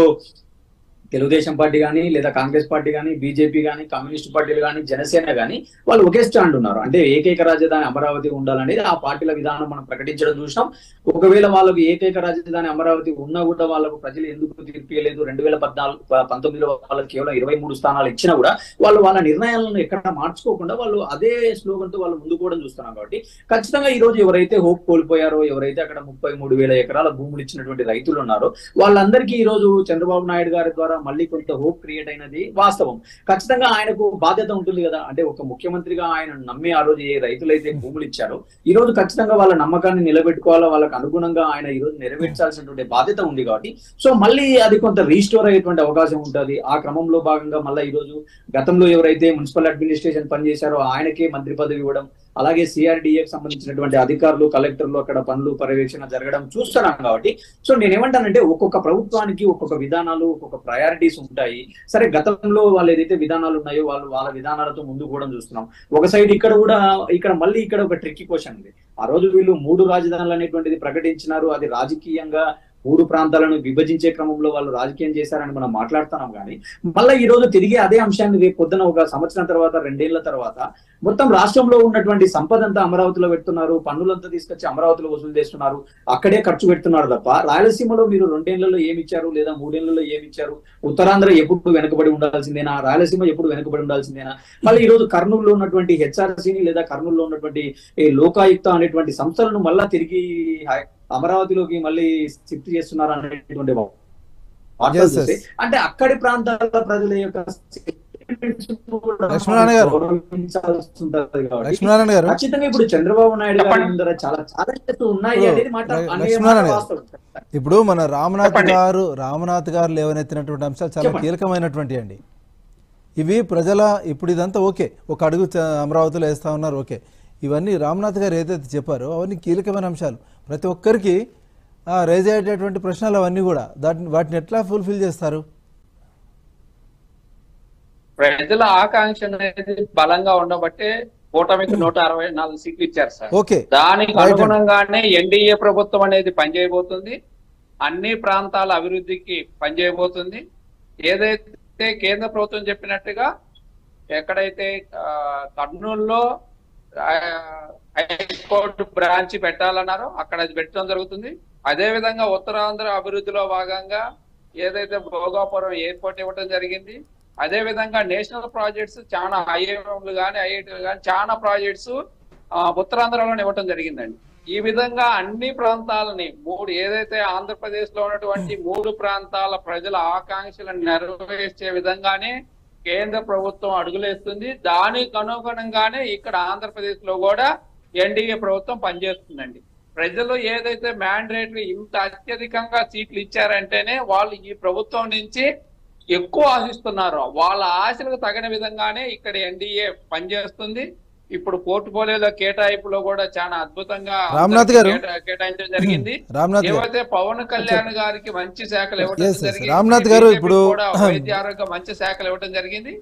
తెలుగుదేశం పార్టీ కానీ లేదా కాంగ్రెస్ పార్టీ కానీ బీజేపీ కానీ కమ్యూనిస్ట్ పార్టీలు కానీ జనసేన కానీ వాళ్ళు ఒకే స్టాండ్ ఉన్నారు. అంటే ఏకైక రాజధాని అమరావతి ఉండాలనేది ఆ పార్టీల విధానం మనం ప్రకటించడం చూసినాం. ఒకవేళ వాళ్ళకు ఏకైక రాజధాని అమరావతి ఉన్నా కూడా వాళ్ళకు ప్రజలు ఎందుకు తీర్పియలేదు? రెండు వేల పద్నాలుగు పంతొమ్మిదిలో వాళ్ళకి కేవలం ఇరవై మూడు స్థానాలు ఇచ్చినా కూడా వాళ్ళు వాళ్ళ నిర్ణయాలను ఎక్కడ మార్చుకోకుండా వాళ్ళు అదే స్లోగన్ వాళ్ళు వాళ్ళు ముందుకోవడం చూస్తున్నాం కాబట్టి ఖచ్చితంగా ఈ రోజు ఎవరైతే హోప్ కోల్పోయారో ఎవరైతే అక్కడ ముప్పై మూడు వేల ఎకరాల భూములు ఇచ్చినటువంటి రైతులు ఉన్నారో వాళ్ళందరికీ ఈ రోజు చంద్రబాబు నాయుడు గారి ద్వారా మళ్ళీ కొంత హోప్ క్రియేట్ అయినది వాస్తవం. ఖచ్చితంగా ఆయనకు బాధ్యత ఉంటుంది కదా. అంటే ఒక ముఖ్యమంత్రిగా ఆయన నమ్మి ఆ రోజు ఏ రైతులైతే భూములు ఇచ్చారో ఈ రోజు ఖచ్చితంగా వాళ్ళ నమ్మకాన్ని నిలబెట్టుకోవాలా? వాళ్ళకి అనుగుణంగా ఆయన ఈ రోజు నెరవేర్చాల్సినటువంటి బాధ్యత ఉంది కాబట్టి. సో మళ్ళీ అది కొంత రీస్టోర్ అయ్యేటువంటి అవకాశం ఉంటుంది. ఆ క్రమంలో భాగంగా మళ్ళీ ఈ రోజు గతంలో ఎవరైతే మున్సిపల్ అడ్మినిస్ట్రేషన్ పనిచేశారో ఆయనకే మంత్రి పదవి ఇవ్వడం అలాగే సిఆర్డిఏకి సంబంధించినటువంటి అధికారులు కలెక్టర్లు అక్కడ పనులు పర్యవేక్షణ జరగడం చూస్తున్నాం కాబట్టి సో నేనేమంటానంటే ఒక్కొక్క ప్రభుత్వానికి ఒక్కొక్క విధానాలు ఒక్కొక్క ప్రయారిటీస్ ఉంటాయి. సరే గతంలో వాళ్ళు ఏదైతే విధానాలు ఉన్నాయో వాళ్ళు వాళ్ళ విధానాలతో ముందు కూడా చూస్తున్నాం. ఒక సైడ్ ఇక్కడ కూడా ఇక్కడ మళ్ళీ ఇక్కడ ఒక ట్రిక్కి క్వశ్చన్ ఉంది. ఆ రోజు వీళ్ళు మూడు రాజధానులు అనేటువంటిది ప్రకటించినారు. అది రాజకీయంగా మూడు ప్రాంతాలను విభజించే క్రమంలో వాళ్ళు రాజకీయం చేశారని మనం మాట్లాడుతున్నాం కానీ మళ్ళీ ఈ రోజు తిరిగి అదే అంశాన్ని రేపు పొద్దున ఒక సంవత్సరం తర్వాత రెండేళ్ళ తర్వాత మొత్తం రాష్ట్రంలో ఉన్నటువంటి సంపద అంతా అమరావతిలో పెడుతున్నారు పన్నులంతా తీసుకొచ్చి అమరావతిలో వసూలు చేస్తున్నారు అక్కడే ఖర్చు పెడుతున్నారు తప్ప రాయలసీమలో మీరు రెండేళ్ళలో ఏమి ఇచ్చారు లేదా మూడేళ్ళలో ఏమి ఇచ్చారు ఉత్తరాంధ్ర ఎప్పుడు వెనుకబడి ఉండాల్సిందేనా? రాయలసీమ ఎప్పుడు వెనుకబడి ఉండాల్సిందేనా? మళ్ళీ ఈ రోజు కర్నూలులో ఉన్నటువంటి హెచ్ఆర్సీని లేదా కర్నూలులో ఉన్నటువంటి లోకాయుక్త అనేటువంటి సంస్థలను మళ్ళా తిరిగి అమరావతిలోకి మళ్ళీ షిఫ్ట్ చేస్తున్నారు అనేటువంటి అంటే అక్కడి ప్రాంతాల ప్రజల యొక్క లక్ష్మీనారాయణ గారు. లక్ష్మీనారాయణ ఖచ్చితంగా ఇప్పుడు చంద్రబాబు నాయుడు గారి. ముందర చాలా ఛాలెంజెస్ ఉన్నాయి అనేది మాట లక్ష్మీ అనే మాట నారాయణ గారు. వాస్తవం. ఇప్పుడు మన రామనాథ్. గారు రామనాథ్ గారు లేవనెత్తినటువంటి అంశాలు చాలా. కీలకమైనటువంటి అండి ఇవి ప్రజల ఇప్పుడు ఇదంతా ఓకే ఒక అడుగు చ- అమరావతిలో వేస్తా ఉన్నారు ఓకే ఇవన్నీ రామనాథ్ గారు ఏదైతే చెప్పారో అవన్నీ కీలకమైన అంశాలు ప్రతి ఒక్కరికి రేజ్ అయ్యేటటువంటి ప్రశ్నలు అవన్నీ కూడా. దాటిని వాటిని ఎట్లా ఫుల్ఫిల్ చేస్తారు? ప్రజల ఆకాంక్ష అనేది బలంగా ఉండబట్టే కూటమికి నూట అరవై నాలుగు సీట్లు ఇచ్చారు సార్. ఓకే. దానికి. అనుగుణంగానే ఎన్డీఏ ప్రభుత్వం అనేది పనిచేయబోతుంది. అన్ని ప్రాంతాల అభివృద్ధికి పనిచేయబోతుంది. ఏదైతే కేంద్ర ప్రభుత్వం చెప్పినట్టుగా ఎక్కడైతే కర్నూలులో హైకోర్టు బ్రాంచ్ పెట్టాలన్నారో అక్కడ అది పెట్టడం జరుగుతుంది. అదే విధంగా ఉత్తరాంధ్ర అభివృద్ధిలో భాగంగా ఏదైతే భోగాపురం ఎయిర్పోర్ట్ ఇవ్వడం జరిగింది అదే విధంగా నేషనల్ ప్రాజెక్ట్స్ చాలా ఐఐఎంలు కానీ ఐఐటీలు కానీ చాలా ప్రాజెక్ట్స్ ఉత్తరాంధ్రలో ఇవ్వటం జరిగిందండి. ఈ విధంగా అన్ని ప్రాంతాలని మూడు ఏదైతే ఆంధ్రప్రదేశ్లో ఉన్నటువంటి మూడు ప్రాంతాల ప్రజల ఆకాంక్షలను నెరవేర్చే విధంగానే కేంద్ర ప్రభుత్వం అడుగులేస్తుంది. దానికి అనుగుణంగానే ఇక్కడ ఆంధ్రప్రదేశ్లో కూడా ఎన్డీఏ ప్రభుత్వం పనిచేస్తుందండి. ప్రజలు ఏదైతే మ్యాండేటరీ ఇంత అత్యధికంగా సీట్లు ఇచ్చారంటేనే వాళ్ళు ఈ ప్రభుత్వం నుంచి ఎక్కువ ఆశిస్తున్నారు. వాళ్ళ ఆశలకు తగిన విధంగానే ఇక్కడ ఎన్డీఏ పనిచేస్తుంది. ఇప్పుడు పోర్టుఫోలియోలో కేటాయింపులో కూడా చాలా అద్భుతంగా రామ్నాథ్ గారు. కేటా- కేటాయించడం జరిగింది. రామ్నాథ్ ఏవైతే పవన్ కళ్యాణ్ గారికి మంచి శాఖలు ఇవ్వడం. జరిగింది రామ్నాథ్ గారు ఇప్పుడు కూడా వైద్య ఆరోగ్య మంచి శాఖలు ఇవ్వడం జరిగింది.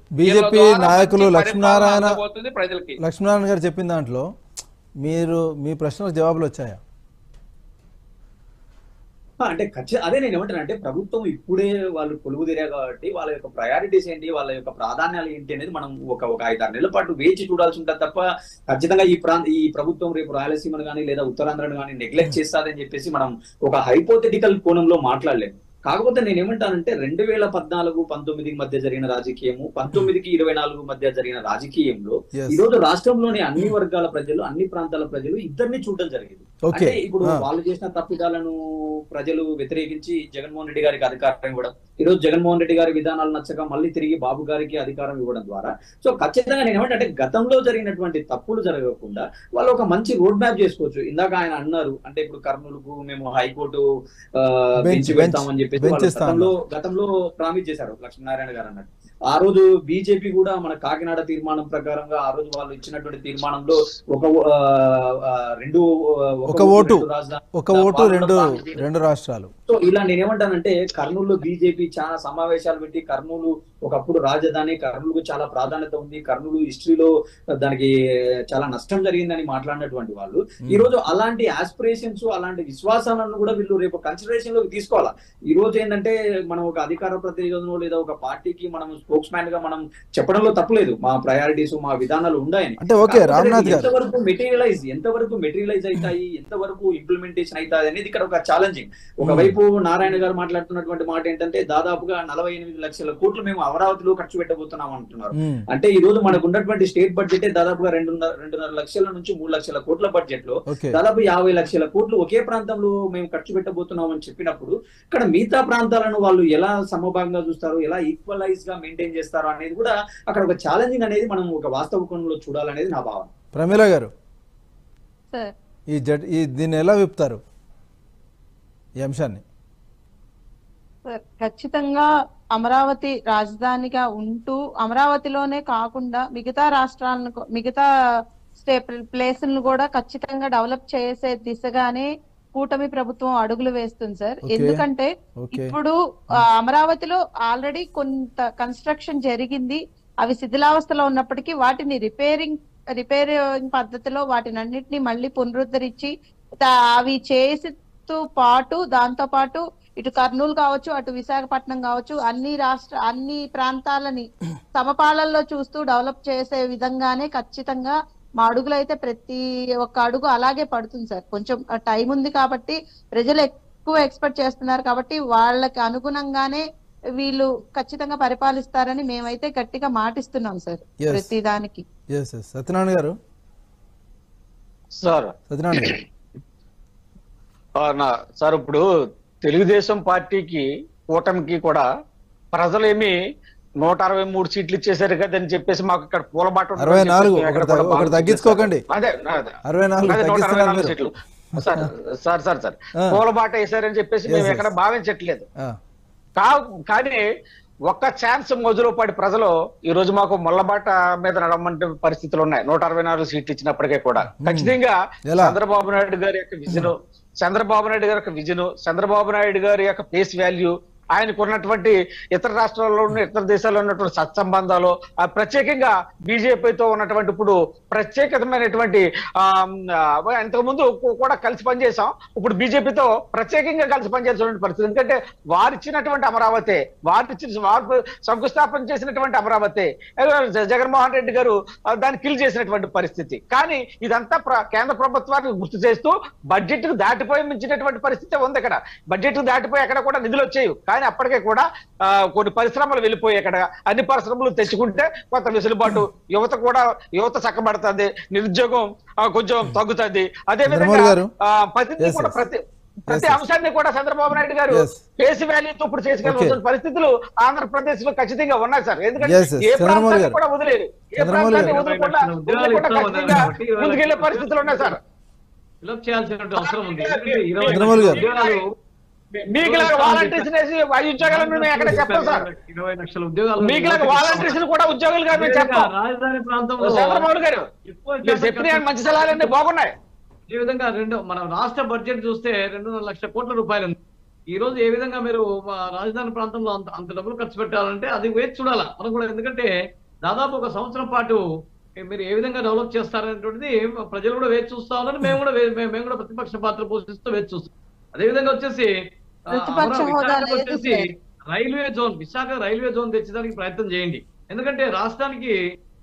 ద్వారా నాయకులు లక్ష్మీనారాయణ- అందబోతుంది ప్రజలకి. లక్ష్మీనారాయణ గారు చెప్పిన దాంట్లో మీరు మీ ప్రశ్నలకు జవాబులు వచ్చాయా? అంటే ఖచ్చితంగా అదే నేను ఏమంటాను అంటే ప్రభుత్వం ఇప్పుడే వాళ్ళు కొలువు కాబట్టి వాళ్ళ యొక్క ప్రయారిటీస్ ఏంటి వాళ్ళ యొక్క ప్రాధాన్యాలు ఏంటి అనేది మనం ఒక ఒక ఐదు ఆరు నెలల పాటు వేచి చూడాల్సి ఉంటుంది తప్ప ఖచ్చితంగా ఈ ప్రాంత ఈ ప్రభుత్వం రేపు రాయలసీమను కానీ లేదా ఉత్తరాంధ్రను కానీ నెగ్లెక్ట్ చేస్తారని చెప్పేసి మనం ఒక హైపోథెటికల్ కోణంలో మాట్లాడలేము. కాకపోతే నేను ఏమంటానంటే రెండు వేల పద్నాలుగు పంతొమ్మిది మధ్య జరిగిన రాజకీయము పంతొమ్మిదికి ఇరవై నాలుగు మధ్య జరిగిన రాజకీయంలో. ఈ రోజు రాష్ట్రంలోని అన్ని వర్గాల ప్రజలు అన్ని ప్రాంతాల ప్రజలు ఇద్దరిని చూడడం జరిగింది అంటే ఇప్పుడు ఆ. వాళ్ళు చేసిన తప్పిదాలను ప్రజలు వ్యతిరేకించి జగన్మోహన్ రెడ్డి గారికి అధికారం ఇవ్వడం ఈ రోజు జగన్మోహన్ రెడ్డి గారి విధానాలు నచ్చక మళ్ళీ తిరిగి బాబు గారికి అధికారం ఇవ్వడం ద్వారా సో ఖచ్చితంగా నేను ఏమంటే గతంలో జరిగినటువంటి తప్పులు జరగకుండా వాళ్ళు ఒక మంచి రోడ్ మ్యాప్ చేసుకోవచ్చు ఇందాక ఆయన అన్నారు అంటే ఇప్పుడు కర్నూలుకు మేము హైకోర్టు బెంచ్ పెడతామని చెప్పేసి గతంలో గతంలో ప్రామిస్ చేశారు లక్ష్మీనారాయణ గారు అన్నట్టు. ఆ రోజు బీజేపీ కూడా మన కాకినాడ తీర్మానం ప్రకారంగా ఆ రోజు వాళ్ళు ఇచ్చినటువంటి తీర్మానంలో ఒక రెండు ఒక ఓటు. ఒక ఓటు రెండు రెండు రాష్ట్రాలు. సో ఇలా నేనేమంటానంటే కర్నూలులో బీజేపీ చాలా సమావేశాలు పెట్టి కర్నూలు ఒకప్పుడు రాజధాని కర్నూలుకు చాలా ప్రాధాన్యత ఉంది. కర్నూలు హిస్టరీలో దానికి చాలా నష్టం జరిగిందని మాట్లాడినటువంటి వాళ్ళు. ఈ రోజు అలాంటి ఆస్పిరేషన్స్ అలాంటి విశ్వాసాలను కూడా వీళ్ళు రేపు కన్సిడరేషన్లోకి తీసుకోవాలా? ఈ రోజు ఏంటంటే మనం ఒక అధికార ప్రతినిధులను లేదా ఒక పార్టీకి మనం స్పోక్స్ మ్యాన్గా మనం చెప్పడంలో తప్పులేదు మా ప్రయారిటీస్ మా విధానాలు ఉన్నాయని. అంటే ఓకే రామ్నాథ్ ఎంతవరకు మెటీరియలైజ్ ఎంతవరకు మెటీరియలైజ్ అవుతాయి ఎంతవరకు ఇంప్లిమెంటేషన్ అవుతాయి అనేది ఇక్కడ ఒక ఛాలెంజింగ్ ఒకవైపు నారాయణ గారు మాట్లాడుతున్నటువంటి మాట ఏంటంటే దాదాపుగా నలభై ఎనిమిది లక్షల కోట్లు మేము అమరావతిలో ఖర్చు పెట్టబోతున్నాం అంటున్నారు. ఉమ్, అంటే ఈ రోజు మనకు ఉన్నటువంటి స్టేట్ బడ్జెట్ దాదాపుగా రెండున్నర రెండున్నర లక్షల నుంచి మూడు లక్షల కోట్ల బడ్జెట్లో దాదాపు యాభై లక్షల కోట్లు ఒకే ప్రాంతంలో మేము ఖర్చు పెట్టబోతున్నాం అని చెప్పినప్పుడు ఇక్కడ మిగతా ప్రాంతాలను వాళ్ళు ఎలా సమభాగంగా చూస్తారు ఎలా ఈక్వలైజ్గా మెయింటైన్ చేస్తారు అనేది కూడా అక్కడ ఒక ఛాలెంజింగ్ అనేది మనం ఒక వాస్తవ కోణంలో చూడాలనేది నా భావన. ప్రమీల గారు సార్ ఈ జడ్ ఈ దీన్ని ఎలా విప్పుతారు ఈ అంశాన్ని. సార్ ఖచ్చితంగా అమరావతి రాజధానిగా ఉంటూ అమరావతిలోనే కాకుండా మిగతా రాష్ట్రాలను మిగతా స్టే ప్లేసులను కూడా ఖచ్చితంగా డెవలప్ చేసే దిశగానే కూటమి ప్రభుత్వం అడుగులు వేస్తుంది సార్. ఎందుకంటే ఇప్పుడు అమరావతిలో ఆల్రెడీ కొంత కన్స్ట్రక్షన్ జరిగింది. అవి శిథిలావస్థలో ఉన్నప్పటికీ వాటిని రిపేరింగ్ రిపేరింగ్ పద్ధతిలో వాటిని అన్నిటిని మళ్ళీ పునరుద్ధరించి అవి చేసితో పాటు దాంతో పాటు ఇటు కర్నూలు కావచ్చు అటు విశాఖపట్నం కావచ్చు అన్ని రాష్ట్ర అన్ని ప్రాంతాలని సమపాలల్లో చూస్తూ డెవలప్ చేసే విధంగానే ఖచ్చితంగా మా అడుగులు అయితే ప్రతి ఒక్క అడుగు అలాగే పడుతుంది సార్. కొంచెం టైం ఉంది కాబట్టి ప్రజలు ఎక్కువ ఎక్స్పెక్ట్ చేస్తున్నారు కాబట్టి వాళ్ళకి అనుగుణంగానే వీళ్ళు ఖచ్చితంగా పరిపాలిస్తారని మేమైతే గట్టిగా మాటిస్తున్నాం సార్ Yes. ప్రతి దానికి. సత్యనారాయణ గారు? సార్. సత్యనారాయణ గారు. సార్ ఇప్పుడు తెలుగుదేశం పార్టీకి కూటమికి కూడా ప్రజలేమి నూట అరవై మూడు సీట్లు ఇచ్చేసారు కదని చెప్పేసి మాకు ఇక్కడ పూలబాట అరవై నాలుగు, తగ్గించుకోకండి. అదే. అరవై నాలుగు. సీట్లు సార్ సార్ సార్ సార్. పూలబాట వేసారని చెప్పేసి మేము. ఎక్కడ భావించట్లేదు కానీ ఒక్క ఛాన్స్ మొదలు పడి ప్రజలు ఈ రోజు మాకు ముళ్ళబాట మీద నడమంటే పరిస్థితులు ఉన్నాయి నూట అరవై నాలుగు సీట్లు ఇచ్చినప్పటికీ కూడా ఖచ్చితంగా ఎలా? చంద్రబాబు నాయుడు గారి యొక్క విజన్ చంద్రబాబు నాయుడు గారి యొక్క విజన్ చంద్రబాబు నాయుడు గారి యొక్క ఫేస్ వాల్యూ ఆయనకు ఉన్నటువంటి ఇతర రాష్ట్రాల్లో ఉన్న ఇతర దేశాల్లో ఉన్నటువంటి సత్సంబంధాలు ఆ ప్రత్యేకంగా బీజేపీతో ఉన్నటువంటి ఇప్పుడు ప్రత్యేకతమైనటువంటి ఆ, ఇంతకుముందు కూడా కలిసి పనిచేసాం ఇప్పుడు బీజేపీతో ప్రత్యేకంగా కలిసి పనిచేసినటువంటి పరిస్థితి. ఎందుకంటే వారు ఇచ్చినటువంటి అమరావతి వారిచ్చిన వారు శంకుస్థాపన చేసినటువంటి అమరావతి జగన్మోహన్ రెడ్డి గారు దాన్ని కిల్ చేసినటువంటి పరిస్థితి. కానీ ఇదంతా ప్ర- కేంద్ర ప్రభుత్వానికి గుర్తు చేస్తూ బడ్జెట్కు దాటిపోయి మించినటువంటి పరిస్థితి ఉంది ఇక్కడ బడ్జెట్కు దాటిపోయి ఎక్కడ కూడా నిధులు వచ్చాయి కానీ అప్పటికే కూడా కొన్ని పరిశ్రమలు వెళ్ళిపోయి అక్కడ అన్ని పరిశ్రమలు తెచ్చుకుంటే కొంత వెసులుబాటు యువత కూడా యువత చక్కబడుతుంది నిరుద్యోగం కొంచెం తగ్గుతుంది అదే చంద్రమౌళి విధంగా గారు. ఆ, ప్రతిదీ కూడా. ప్రతి ప్రతి. అంశాన్ని కూడా చంద్రబాబు నాయుడు గారు. ఫేస్ వాల్యూతో ఇప్పుడు చేసుకెళ్ళవలసిన. పరిస్థితులు ఆంధ్రప్రదేశ్లో ఖచ్చితంగా ఉన్నాయి సార్ ఎందుకంటే. ఏ ప్రాంతాన్ని గారు. కూడా వదిలేదు ఏ ప్రాంతాన్ని గారు. వదలకుండా ముందుకెళ్ళే పరిస్థితులు ఉన్నాయి సార్ ఫిలప్ చేయాల్సిన అవసరం ఉంది ఉద్యోగాలు మీకు వాలంటీర్స్ వేసి ఐదు ఉద్యోగాలను మేము ఎక్కడ చెప్తాం సార్. ఇరవై లక్షల ఉద్యోగాలు మీకు ఇలాగ వాలంటీర్స్ కూడా మేము చెప్తాం రాజధాని ప్రాంతంలో చంద్రబాబు గారు మీరు చెప్పిన మంచి సలహాలన్నీ బాగున్నాయి. ఈ విధంగా రెండు మన రాష్ట్ర బడ్జెట్ చూస్తే రెండున్నర లక్షల కోట్ల రూపాయలు ఈ రోజు ఏ విధంగా మీరు రాజధాని ప్రాంతంలో అంత అంత డబ్బులు ఖర్చు పెట్టాలంటే అది వేచి చూడాలా? మనం కూడా ఎందుకంటే దాదాపు ఒక సంవత్సరం పాటు మీరు ఏ విధంగా డెవలప్ చేస్తారనేటువంటిది ప్రజలు కూడా వేచి చూస్తా ఉన్నారు. మేము కూడా మేము కూడా ప్రతిపక్ష పాత్ర పోషిస్తూ వేచి చూస్తాం. అదే విధంగా వచ్చేసి వచ్చేసి. Railway zone Visakha railway zone తెచ్చడానికి ప్రయత్నం చేయండి. ఎందుకంటే రాష్ట్రానికి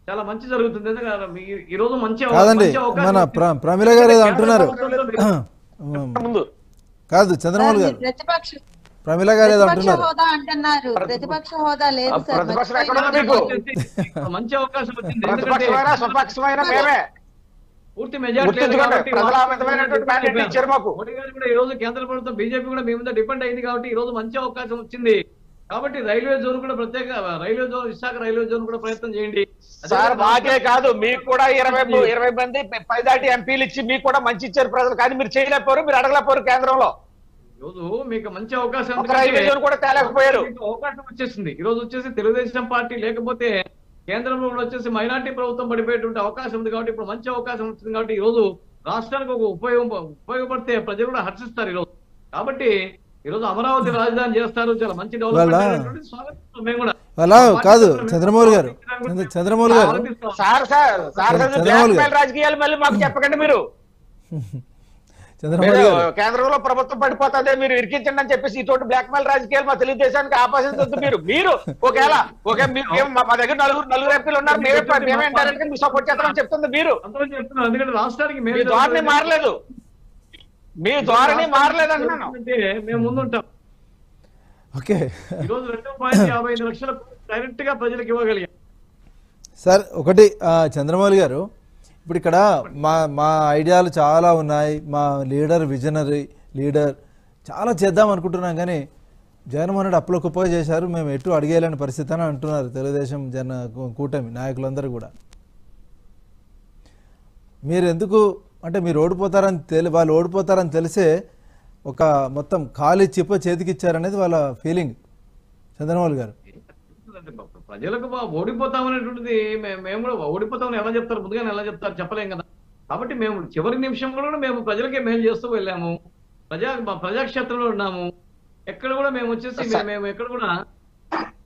చాలా మంచి జరుగుతుంది. ఎందుకంటే ఈ రోజు మంచి అవ- కాదండి మంచి అవకాశం మన వచ్చింది. ప్ర- ప్రమీల గారు అంటున్నారు. ముందు కాదు చంద్రమౌళి గారు. ప్రతిపక్ష ప్రమీల గారు ఏదో అంటున్నారు. ప్రతిపక్ష హోదా లేదు? మంచి అవకాశం వచ్చింది ఎందుకంటే ప్రతిపక్షమైన స్వపక్షమైన మేమే పూర్తి మెజార్టీ మోడీ గారు కూడా ఈ రోజు కేంద్ర ప్రభుత్వం బీజేపీ కూడా మీ మీద డిపెండ్ అయింది కాబట్టి ఈ రోజు మంచి అవకాశం వచ్చింది. కాబట్టి రైల్వే జోన్ కూడా ప్రత్యేక railway zone Visakha railway zone కూడా ప్రయత్నం చేయండి. సార్ మాకే కాదు మీకు కూడా ఇరవై ఇరవై మంది పైదాటి ఎంపీలు ఇచ్చి మీకు కూడా మంచి ఇచ్చారు ప్రజలు. కానీ మీరు చేయలేకపోరు మీరు అడగలేకపోరు కేంద్రంలో. ఈ రోజు మీకు మంచి అవకాశం ఒక ఎందుకంటే రైల్వే జోన్ కూడా తేలేకపోయారు. మీకు అవకాశం వచ్చేసింది. ఈ రోజు వచ్చేసి తెలుగుదేశం పార్టీ లేకపోతే కేంద్రంలో వచ్చేసి మైనార్టీ ప్రభుత్వం పడిపోయేటువంటి అవకాశం ఉంది కాబట్టి ఇప్పుడు మంచి అవకాశం వచ్చింది కాబట్టి ఈ రోజు రాష్ట్రానికి ఒక ఉపయోగం ఉపయోగపడితే ప్రజలు కూడా హర్షిస్తారు ఈ రోజు కాబట్టి ఈ రోజు అమరావతి రాజధాని చేస్తారు చాలా మంచి డెవలప్మెంట్ స్వాగతిస్తాం మేము కూడా అలా కాదు చంద్రమౌళి గారు చంద్ర- చంద్రమౌళి గారు రాజకీయాలు మళ్ళీ మాకు చెప్పకండి మీరు చంద్రబాబు మీరు కేంద్రంలో ప్రభుత్వం పడిపోతుంది మీరు ఇరికించండి అని చెప్పేసి ఇటువంటి బ్లాక్ మెయిల్ రాజకీయాలు మా తెలుగుదేశానికి ఆపాదించొద్దు మీరు. మీరు ఒకవేళ ఒకే మీ- మేము- మా దగ్గర నలుగురు నలుగురు ఎంపీలు ఉన్నారు మేమే మేమే డైరెక్ట్గా మీకు సపోర్ట్ చేస్తామని చెప్తుంది మీరు. మీ మేము ధోరణి మారలేదు. మీ ధోరణి మారలేదు అంటున్నాను అంటే మేము ముందుంటాం. ఓకే. ఈ రోజు రెండు పాయింట్ యాభై ఐదు లక్షల డైరెక్ట్గా ప్రజలకు ఇవ్వగలిగాం. సార్ ఒకటి చంద్రమౌళి గారు ఇప్పుడు ఇక్కడ మా మా ఐడియాలు చాలా ఉన్నాయి. మా లీడర్ విజనరీ లీడర్ చాలా చేద్దాం అనుకుంటున్నాం కానీ జగన్మోహన్ రెడ్డి అప్పులో కుప్పగా చేశారు. మేము ఎటు అడిగేయలేని పరిస్థితి అని అంటున్నారు తెలుగుదేశం జన కూటమి నాయకులందరూ కూడా. మీరు ఎందుకు అంటే మీరు ఓడిపోతారని తెలి వాళ్ళు ఓడిపోతారని తెలిసే ఒక మొత్తం ఖాళీ చిప్ప చేతికి ఇచ్చారనేది వాళ్ళ ఫీలింగ్ చంద్రమౌళి గారు. ప్రజలకు ఓడిపోతామనేటువంటిది మేము కూడా ఓడిపోతామని ఎలా చెప్తారు? ముందుగానే ఎలా చెప్తారు? చెప్పలేం కదా. కాబట్టి మేము చివరి నిమిషంలో కూడా మేము ప్రజలకే మేలు చేస్తూ వెళ్ళాము. ప్రజా మా ప్రజాక్షేత్రంలో ఉన్నాము. ఎక్కడ కూడా మేము వచ్చేసి మేము- ఎక్కడ కూడా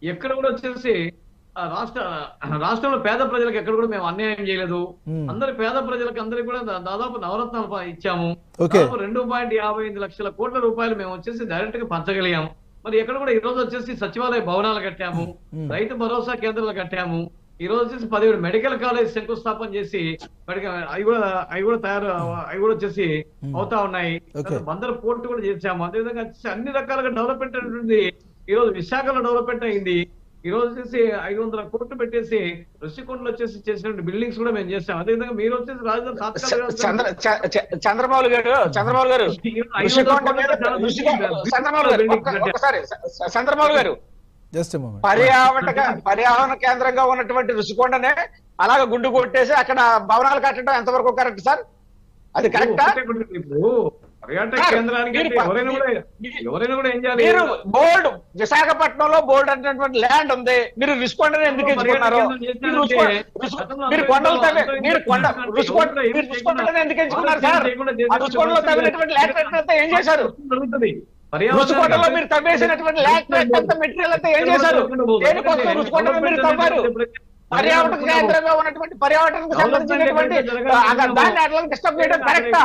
ఎక్కడ కూడా వచ్చేసి రాష్ట్ర రాష్ట్రంలో పేద ప్రజలకు ఎక్కడ కూడా మేము అన్యాయం చేయలేదు. అందరి పేద ప్రజలకు అందరికి కూడా దాదాపు నవరత్నాలు ఇచ్చాము. రెండు పాయింట్ యాభై ఐదు లక్షల కోట్ల రూపాయలు మేము వచ్చేసి డైరెక్ట్గా పంచగలిగాము. మరి ఎక్కడ కూడా ఈ రోజు వచ్చేసి సచివాలయ భవనాలు కట్టాము. రైతు భరోసా కేంద్రాలు కట్టాము. ఈ రోజు వచ్చేసి పదిహేడు మెడికల్ కాలేజ్ శంకుస్థాపన చేసి మెడికల్ అవి కూడా అవి కూడా తయారు అవి కూడా వచ్చేసి అవుతా ఉన్నాయి. బందర్ పోర్ట్ కూడా చేసాము అదేవిధంగా అన్ని రకాలుగా డెవలప్మెంట్ అనేది ఈ రోజు విశాఖలో డెవలప్మెంట్ అయింది. ఈ రోజు వచ్చేసి ఐదు వందల కోట్లు పెట్టేసి ఋషికొండలో వచ్చేసి చేసినటువంటి బిల్డింగ్స్ కూడా మేము చేసాం అదేవిధంగా మీరు వచ్చేసి రాజధాని చంద్రబాబు గారు చంద్రబాబు గారు ఋషికొండ మీద ఋషికొండ చంద్రబాబు గారు ఒక్క- ఒక్కసారి చ- చంద్రబాబు గారు జస్ట్ మూమెంట్. పర్యావరణ పర్యావరణ కేంద్రంగా ఉన్నటువంటి ఋషికొండనే అలాగ గుండు కొట్టేసి అక్కడ భవనాలు కట్టడం ఎంతవరకు కరెక్ట్ సార్? అది కరెక్టా ఇప్పుడు పర్యాటక సార్, కేంద్రానికి మీరు అంటే ప- ఎవరైనా కూడా మీరు- ఎవరైనా కూడా ఏం చేయాలి? మీరు బోల్డ్ విశాఖపట్నంలో బోల్డ్ అనేటువంటి ల్యాండ్ ఉంది. మీరు రుషికొండని ఎందుకు ఎంచుకున్నారు మీరు కొండలు తవ్వే మీరు కొండ మీరు ఎందుకు ఎంచుకున్నారు సార్? తవ్వినటువంటి ల్యాండ్ అంతా ఏం చేశారు? మీరు తవ్వేసినటువంటి ల్యాండ్ అంతా మెటీరియల్ అంతా ఏం చేశారు? దేనికోసం మీరు తవ్వారు? పర్యావరణ కేంద్రంగా ఉన్నటువంటి పర్యావరణకు సంబంధించినటువంటి దాన్ని అట్లా డిస్టర్బ్ చేయడం కరెక్టా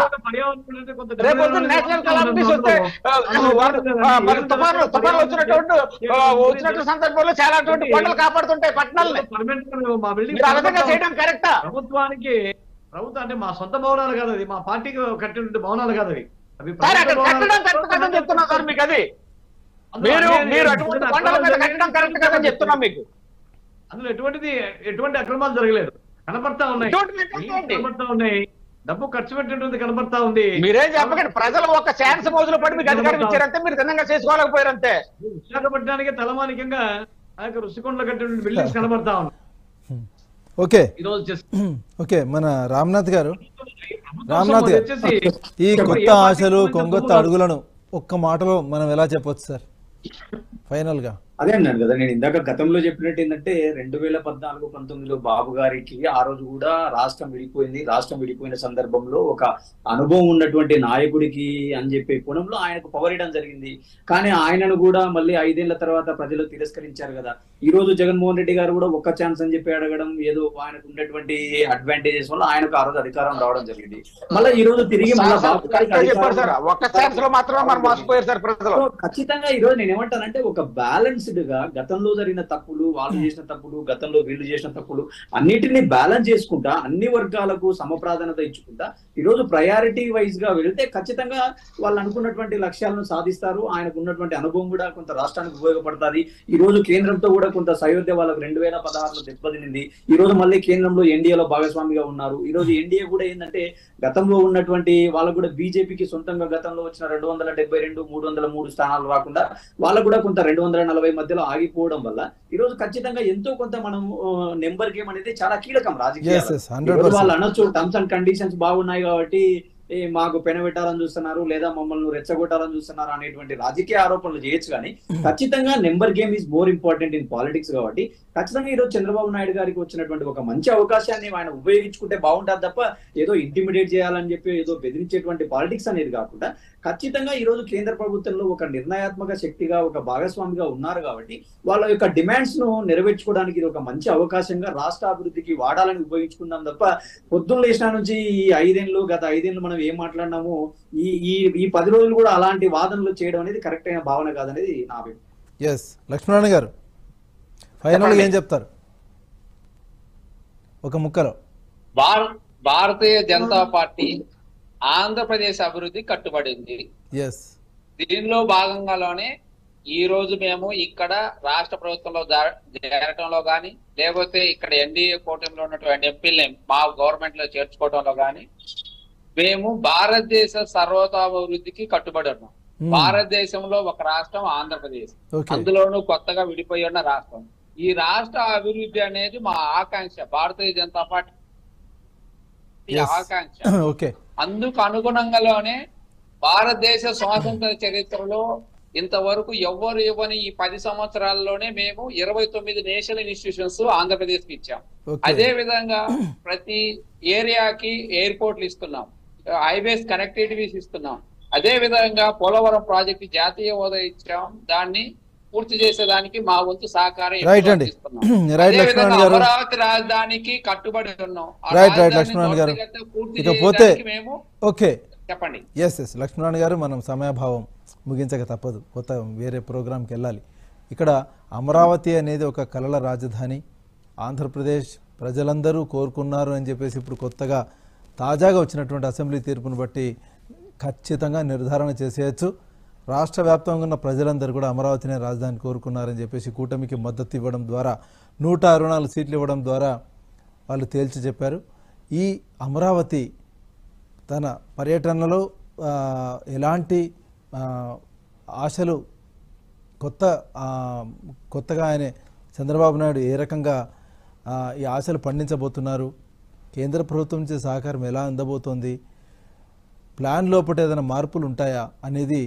రేపు నేషనల్ కలామిటీస్ వస్తే మరి తుఫాను తుఫాను వచ్చినటువంటి ఆ, వచ్చినటువంటి సందర్భంలో చాలా కొండలు కాపాడుతుంటాయి పట్టణాలని ఆ విధంగా చేయడం కరెక్టా ప్రభుత్వానికి ప్రభుత్వం అంటే మా సొంత భవనాలు కాదు అది మా పార్టీకి కట్టిన భవనాలు కాదు కదని చెప్తున్నాం సార్ మీకు అది. మీరు మీరు. అటువంటి కొండల మీద కట్టడం కరెక్ట్ కదని చెప్తున్నాం మీకు. అందులో ఎటువంటిది ఎటువంటి అక్రమాలు జరగలేదు. కనపడతా ఉన్నాయి? కనపడతా ఉన్నాయి? డబ్బు ఖర్చు పెట్టినటువంటి కనపడతా ఉంది. మీరేం చెప్పకండి. ప్రజలు ఒక ఛాన్స్ మోజులో పడి మీకు అధికారం ఇచ్చారంటే మీరు తిన్నంగా చేసుకోలేకపోయారంతే విశాఖపట్నానికి తలమానికంగా ఆ యొక్క రుషికొండలో కట్టినటువంటి బిల్డింగ్స్ కనబడతా ఉన్నాయి. ఓకే చేసి ఓకే మన రామ్నాథ్ గారు. రామ్నాథ్ గారు వచ్చేసి ఈ కొత్త ఆశలు కొంగొత్త అడుగులను ఒక్క మాటలో మనం ఎలా చెప్పొచ్చు సార్? ఫైనల్గా అదే అన్నాను కదా నేను ఇందాక గతంలో చెప్పినట్టు ఏంటంటే రెండు వేల పద్నాలుగు పంతొమ్మిదిలో బాబు గారికి ఆ రోజు కూడా రాష్ట్రం విడిపోయింది. రాష్ట్రం విడిపోయిన సందర్భంలో ఒక అనుభవం ఉన్నటువంటి నాయకుడికి అని చెప్పే కోణంలో ఆయనకు పవర్ ఇవ్వడం జరిగింది. కానీ ఆయనను కూడా మళ్ళీ ఐదేళ్ళ తర్వాత ప్రజలు తిరస్కరించారు కదా. ఈ రోజు జగన్మోహన్ రెడ్డి గారు కూడా ఒక్క ఛాన్స్ అని చెప్పి అడగడం ఏదో ఆయనకు ఉన్నటువంటి అడ్వాంటేజెస్ వల్ల ఆయనకు ఆ రోజు అధికారం రావడం జరిగింది. మళ్ళీ ఈ రోజు తిరిగి మళ్ళీ ఖచ్చితంగా ఈ రోజు నేను ఏమంటానంటే ఒక బ్యాలెన్స్డ్గా గతంలో జరిగిన తప్పులు వాళ్ళు చేసిన తప్పులు గతంలో వీళ్ళు చేసిన తప్పులు అన్నిటిని బ్యాలెన్స్ చేసుకుంటా అన్ని వర్గాలకు సమప్రాధాన్యత ఇచ్చుకుంటా ఈ రోజు ప్రయారిటీ వైజ్గా వెళ్తే ఖచ్చితంగా వాళ్ళు అనుకున్నటువంటి లక్ష్యాలను సాధిస్తారు. ఆయనకు ఉన్నటువంటి అనుభవం కూడా కొంత రాష్ట్రానికి ఉపయోగపడుతుంది. ఈ రోజు కేంద్రంతో కూడా కొంత సయోధ్య వాళ్ళకు రెండు వేల పదహారులో దెబ్బతినింది. ఈ రోజు మళ్ళీ కేంద్రంలో ఎన్డీఏలో భాగస్వామిగా ఉన్నారు. ఈ రోజు ఎన్డీఏ కూడా ఏంటంటే గతంలో ఉన్నటువంటి వాళ్ళకు కూడా బీజేపీకి సొంతంగా గతంలో వచ్చిన రెండు వందల డెబ్బై రెండు మూడు వందల మూడు స్థానాలు రాకుండా వాళ్ళకు కూడా కొంత రెండు వందల నలభై మధ్యలో ఆగిపోవడం వల్ల ఈ రోజు ఖచ్చితంగా ఎంతో కొంత మనం నెంబర్ గేమ్ అనేది చాలా కీలకం రాజకీయాలు వాళ్ళు అనొచ్చు టర్మ్స్ అండ్ కండిషన్స్ బాగున్నాయి కాబట్టి మాకు పెనబెట్టాలని చూస్తున్నారు లేదా మమ్మల్ని రెచ్చగొట్టాలని చూస్తున్నారు అనేటువంటి రాజకీయ ఆరోపణలు చేయొచ్చు కానీ ఖచ్చితంగా number game is more important in politics కాబట్టి ఖచ్చితంగా ఈ రోజు చంద్రబాబు నాయుడు గారికి వచ్చినటువంటి ఒక మంచి అవకాశాన్ని ఆయన ఉపయోగించుకుంటే బాగుంటుంది తప్ప ఏదో ఇంటిమిడేట్ చేయాలని చెప్పి ఏదో బెదిరించేటువంటి పాలిటిక్స్ అనేది కాకుండా ఖచ్చితంగా ఈ రోజు కేంద్ర ప్రభుత్వంలో ఒక నిర్ణయాత్మక శక్తిగా ఒక భాగస్వామిగా ఉన్నారు కాబట్టి వాళ్ళ యొక్క డిమాండ్స్ను నెరవేర్చుకోవడానికి ఇది ఒక మంచి అవకాశంగా రాష్ట్ర అభివృద్ధికి వాడాలని ఉపయోగించుకుందాం తప్ప పొద్దున్న లేచిన నుంచి ఈ ఐదేళ్ళు గత ఐదేళ్ళు మనం ఏం మాట్లాడినామో ఈ ఈ ఈ పది రోజులు కూడా అలాంటి వాదనలు చేయడం అనేది కరెక్ట్ అయిన భావన కాదనేది నా అభిప్రాయం. ఎస్ లక్ష్మణ్ గారు ఫైనల్గా ఏం చెప్తారు? ఒక ముక్కలో. భార- భారతీయ జనతా పార్టీ ఆంధ్రప్రదేశ్ అభివృద్ధి కట్టుబడింది. దీనిలో భాగంగానే ఈ రోజు మేము ఇక్కడ రాష్ట్ర ప్రభుత్వంలో చేరటంలో గాని లేకపోతే ఇక్కడ ఎన్డీఏ కూటమిలో ఉన్నటువంటి ఎంపీలని మా గవర్నమెంట్లో చేర్చుకోవడంలో గాని మేము భారతదేశ సర్వతాభివృద్ధికి కట్టుబడి ఉన్నాం Hmm. భారతదేశంలో ఒక రాష్ట్రం ఆంధ్రప్రదేశ్. అందులోనూ కొత్తగా విడిపోయి ఉన్న రాష్ట్రం. ఈ రాష్ట్ర అభివృద్ధి అనేది మా ఆకాంక్ష భారతీయ జనతా పార్టీ. ఆకాంక్ష. ఓకే అందుకు అనుగుణంగానే భారతదేశ స్వాతంత్ర చరిత్రలో ఇంతవరకు ఎవ్వరు ఇవ్వని ఈ పది సంవత్సరాల్లోనే మేము ఇరవై తొమ్మిది నేషనల్ ఇన్స్టిట్యూషన్స్ ఆంధ్రప్రదేశ్కి ఇచ్చాం అదే విధంగా ప్రతి ఏరియాకి ఎయిర్పోర్ట్లు ఇస్తున్నాం. హైవేస్ కనెక్టివిటీస్ ఇస్తున్నాం. అదే విధంగా పోలవరం ప్రాజెక్ట్ జాతీయ హోదా ఇచ్చాం. దాన్ని పూర్తి చేసేదానికి మా వంతు సహకారం రైట్ అండి. లక్ష్మణ్ గారు. అమరావతి రాజధానికి కట్టుబడి ఉన్నాం. రైట్, రైట్, లక్ష్మణ్ గారు. ఇకపోతే- ఓకే. చెప్పండి. ఎస్ ఎస్ లక్ష్మణ్ గారు మనం సమయభావం ముగించక తప్పదు. కొత్త వేరే ప్రోగ్రాంకి వెళ్ళాలి. ఇక్కడ అమరావతి అనేది ఒక కలల రాజధాని. ఆంధ్రప్రదేశ్ ప్రజలందరూ కోరుకున్నారు అని చెప్పేసి ఇప్పుడు కొత్తగా తాజాగా వచ్చినటువంటి అసెంబ్లీ తీర్పును బట్టి ఖచ్చితంగా నిర్ధారణ చేసేయచ్చు. రాష్ట్ర వ్యాప్తంగా ఉన్న ప్రజలందరూ కూడా అమరావతినే రాజధాని కోరుకున్నారని చెప్పేసి కూటమికి మద్దతు ఇవ్వడం ద్వారా నూట అరవై నాలుగు సీట్లు ఇవ్వడం ద్వారా వాళ్ళు తేల్చి చెప్పారు. ఈ అమరావతి తన పర్యటనలో ఎలాంటి ఆశలు కొత్త కొత్తగా ఆయన చంద్రబాబు నాయుడు ఏ రకంగా ఈ ఆశలు పండించబోతున్నారు కేంద్ర ప్రభుత్వం నుంచి సహకారం ఎలా అందబోతోంది ప్లాన్ లోపల ఏదైనా మార్పులు ఉంటాయా అనేది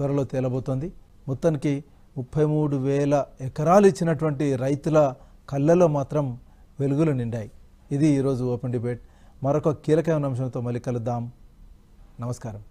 త్వరలో తేలబోతోంది. మొత్తానికి ముప్పై మూడు వేల ఎకరాలు ఇచ్చినటువంటి రైతుల కళ్ళలో మాత్రం వెలుగులు నిండాయి. ఇది ఈరోజు ఓపెన్ డిబేట్. మరొక కీలకమైన అంశంతో మళ్ళీ కలుద్దాం. నమస్కారం.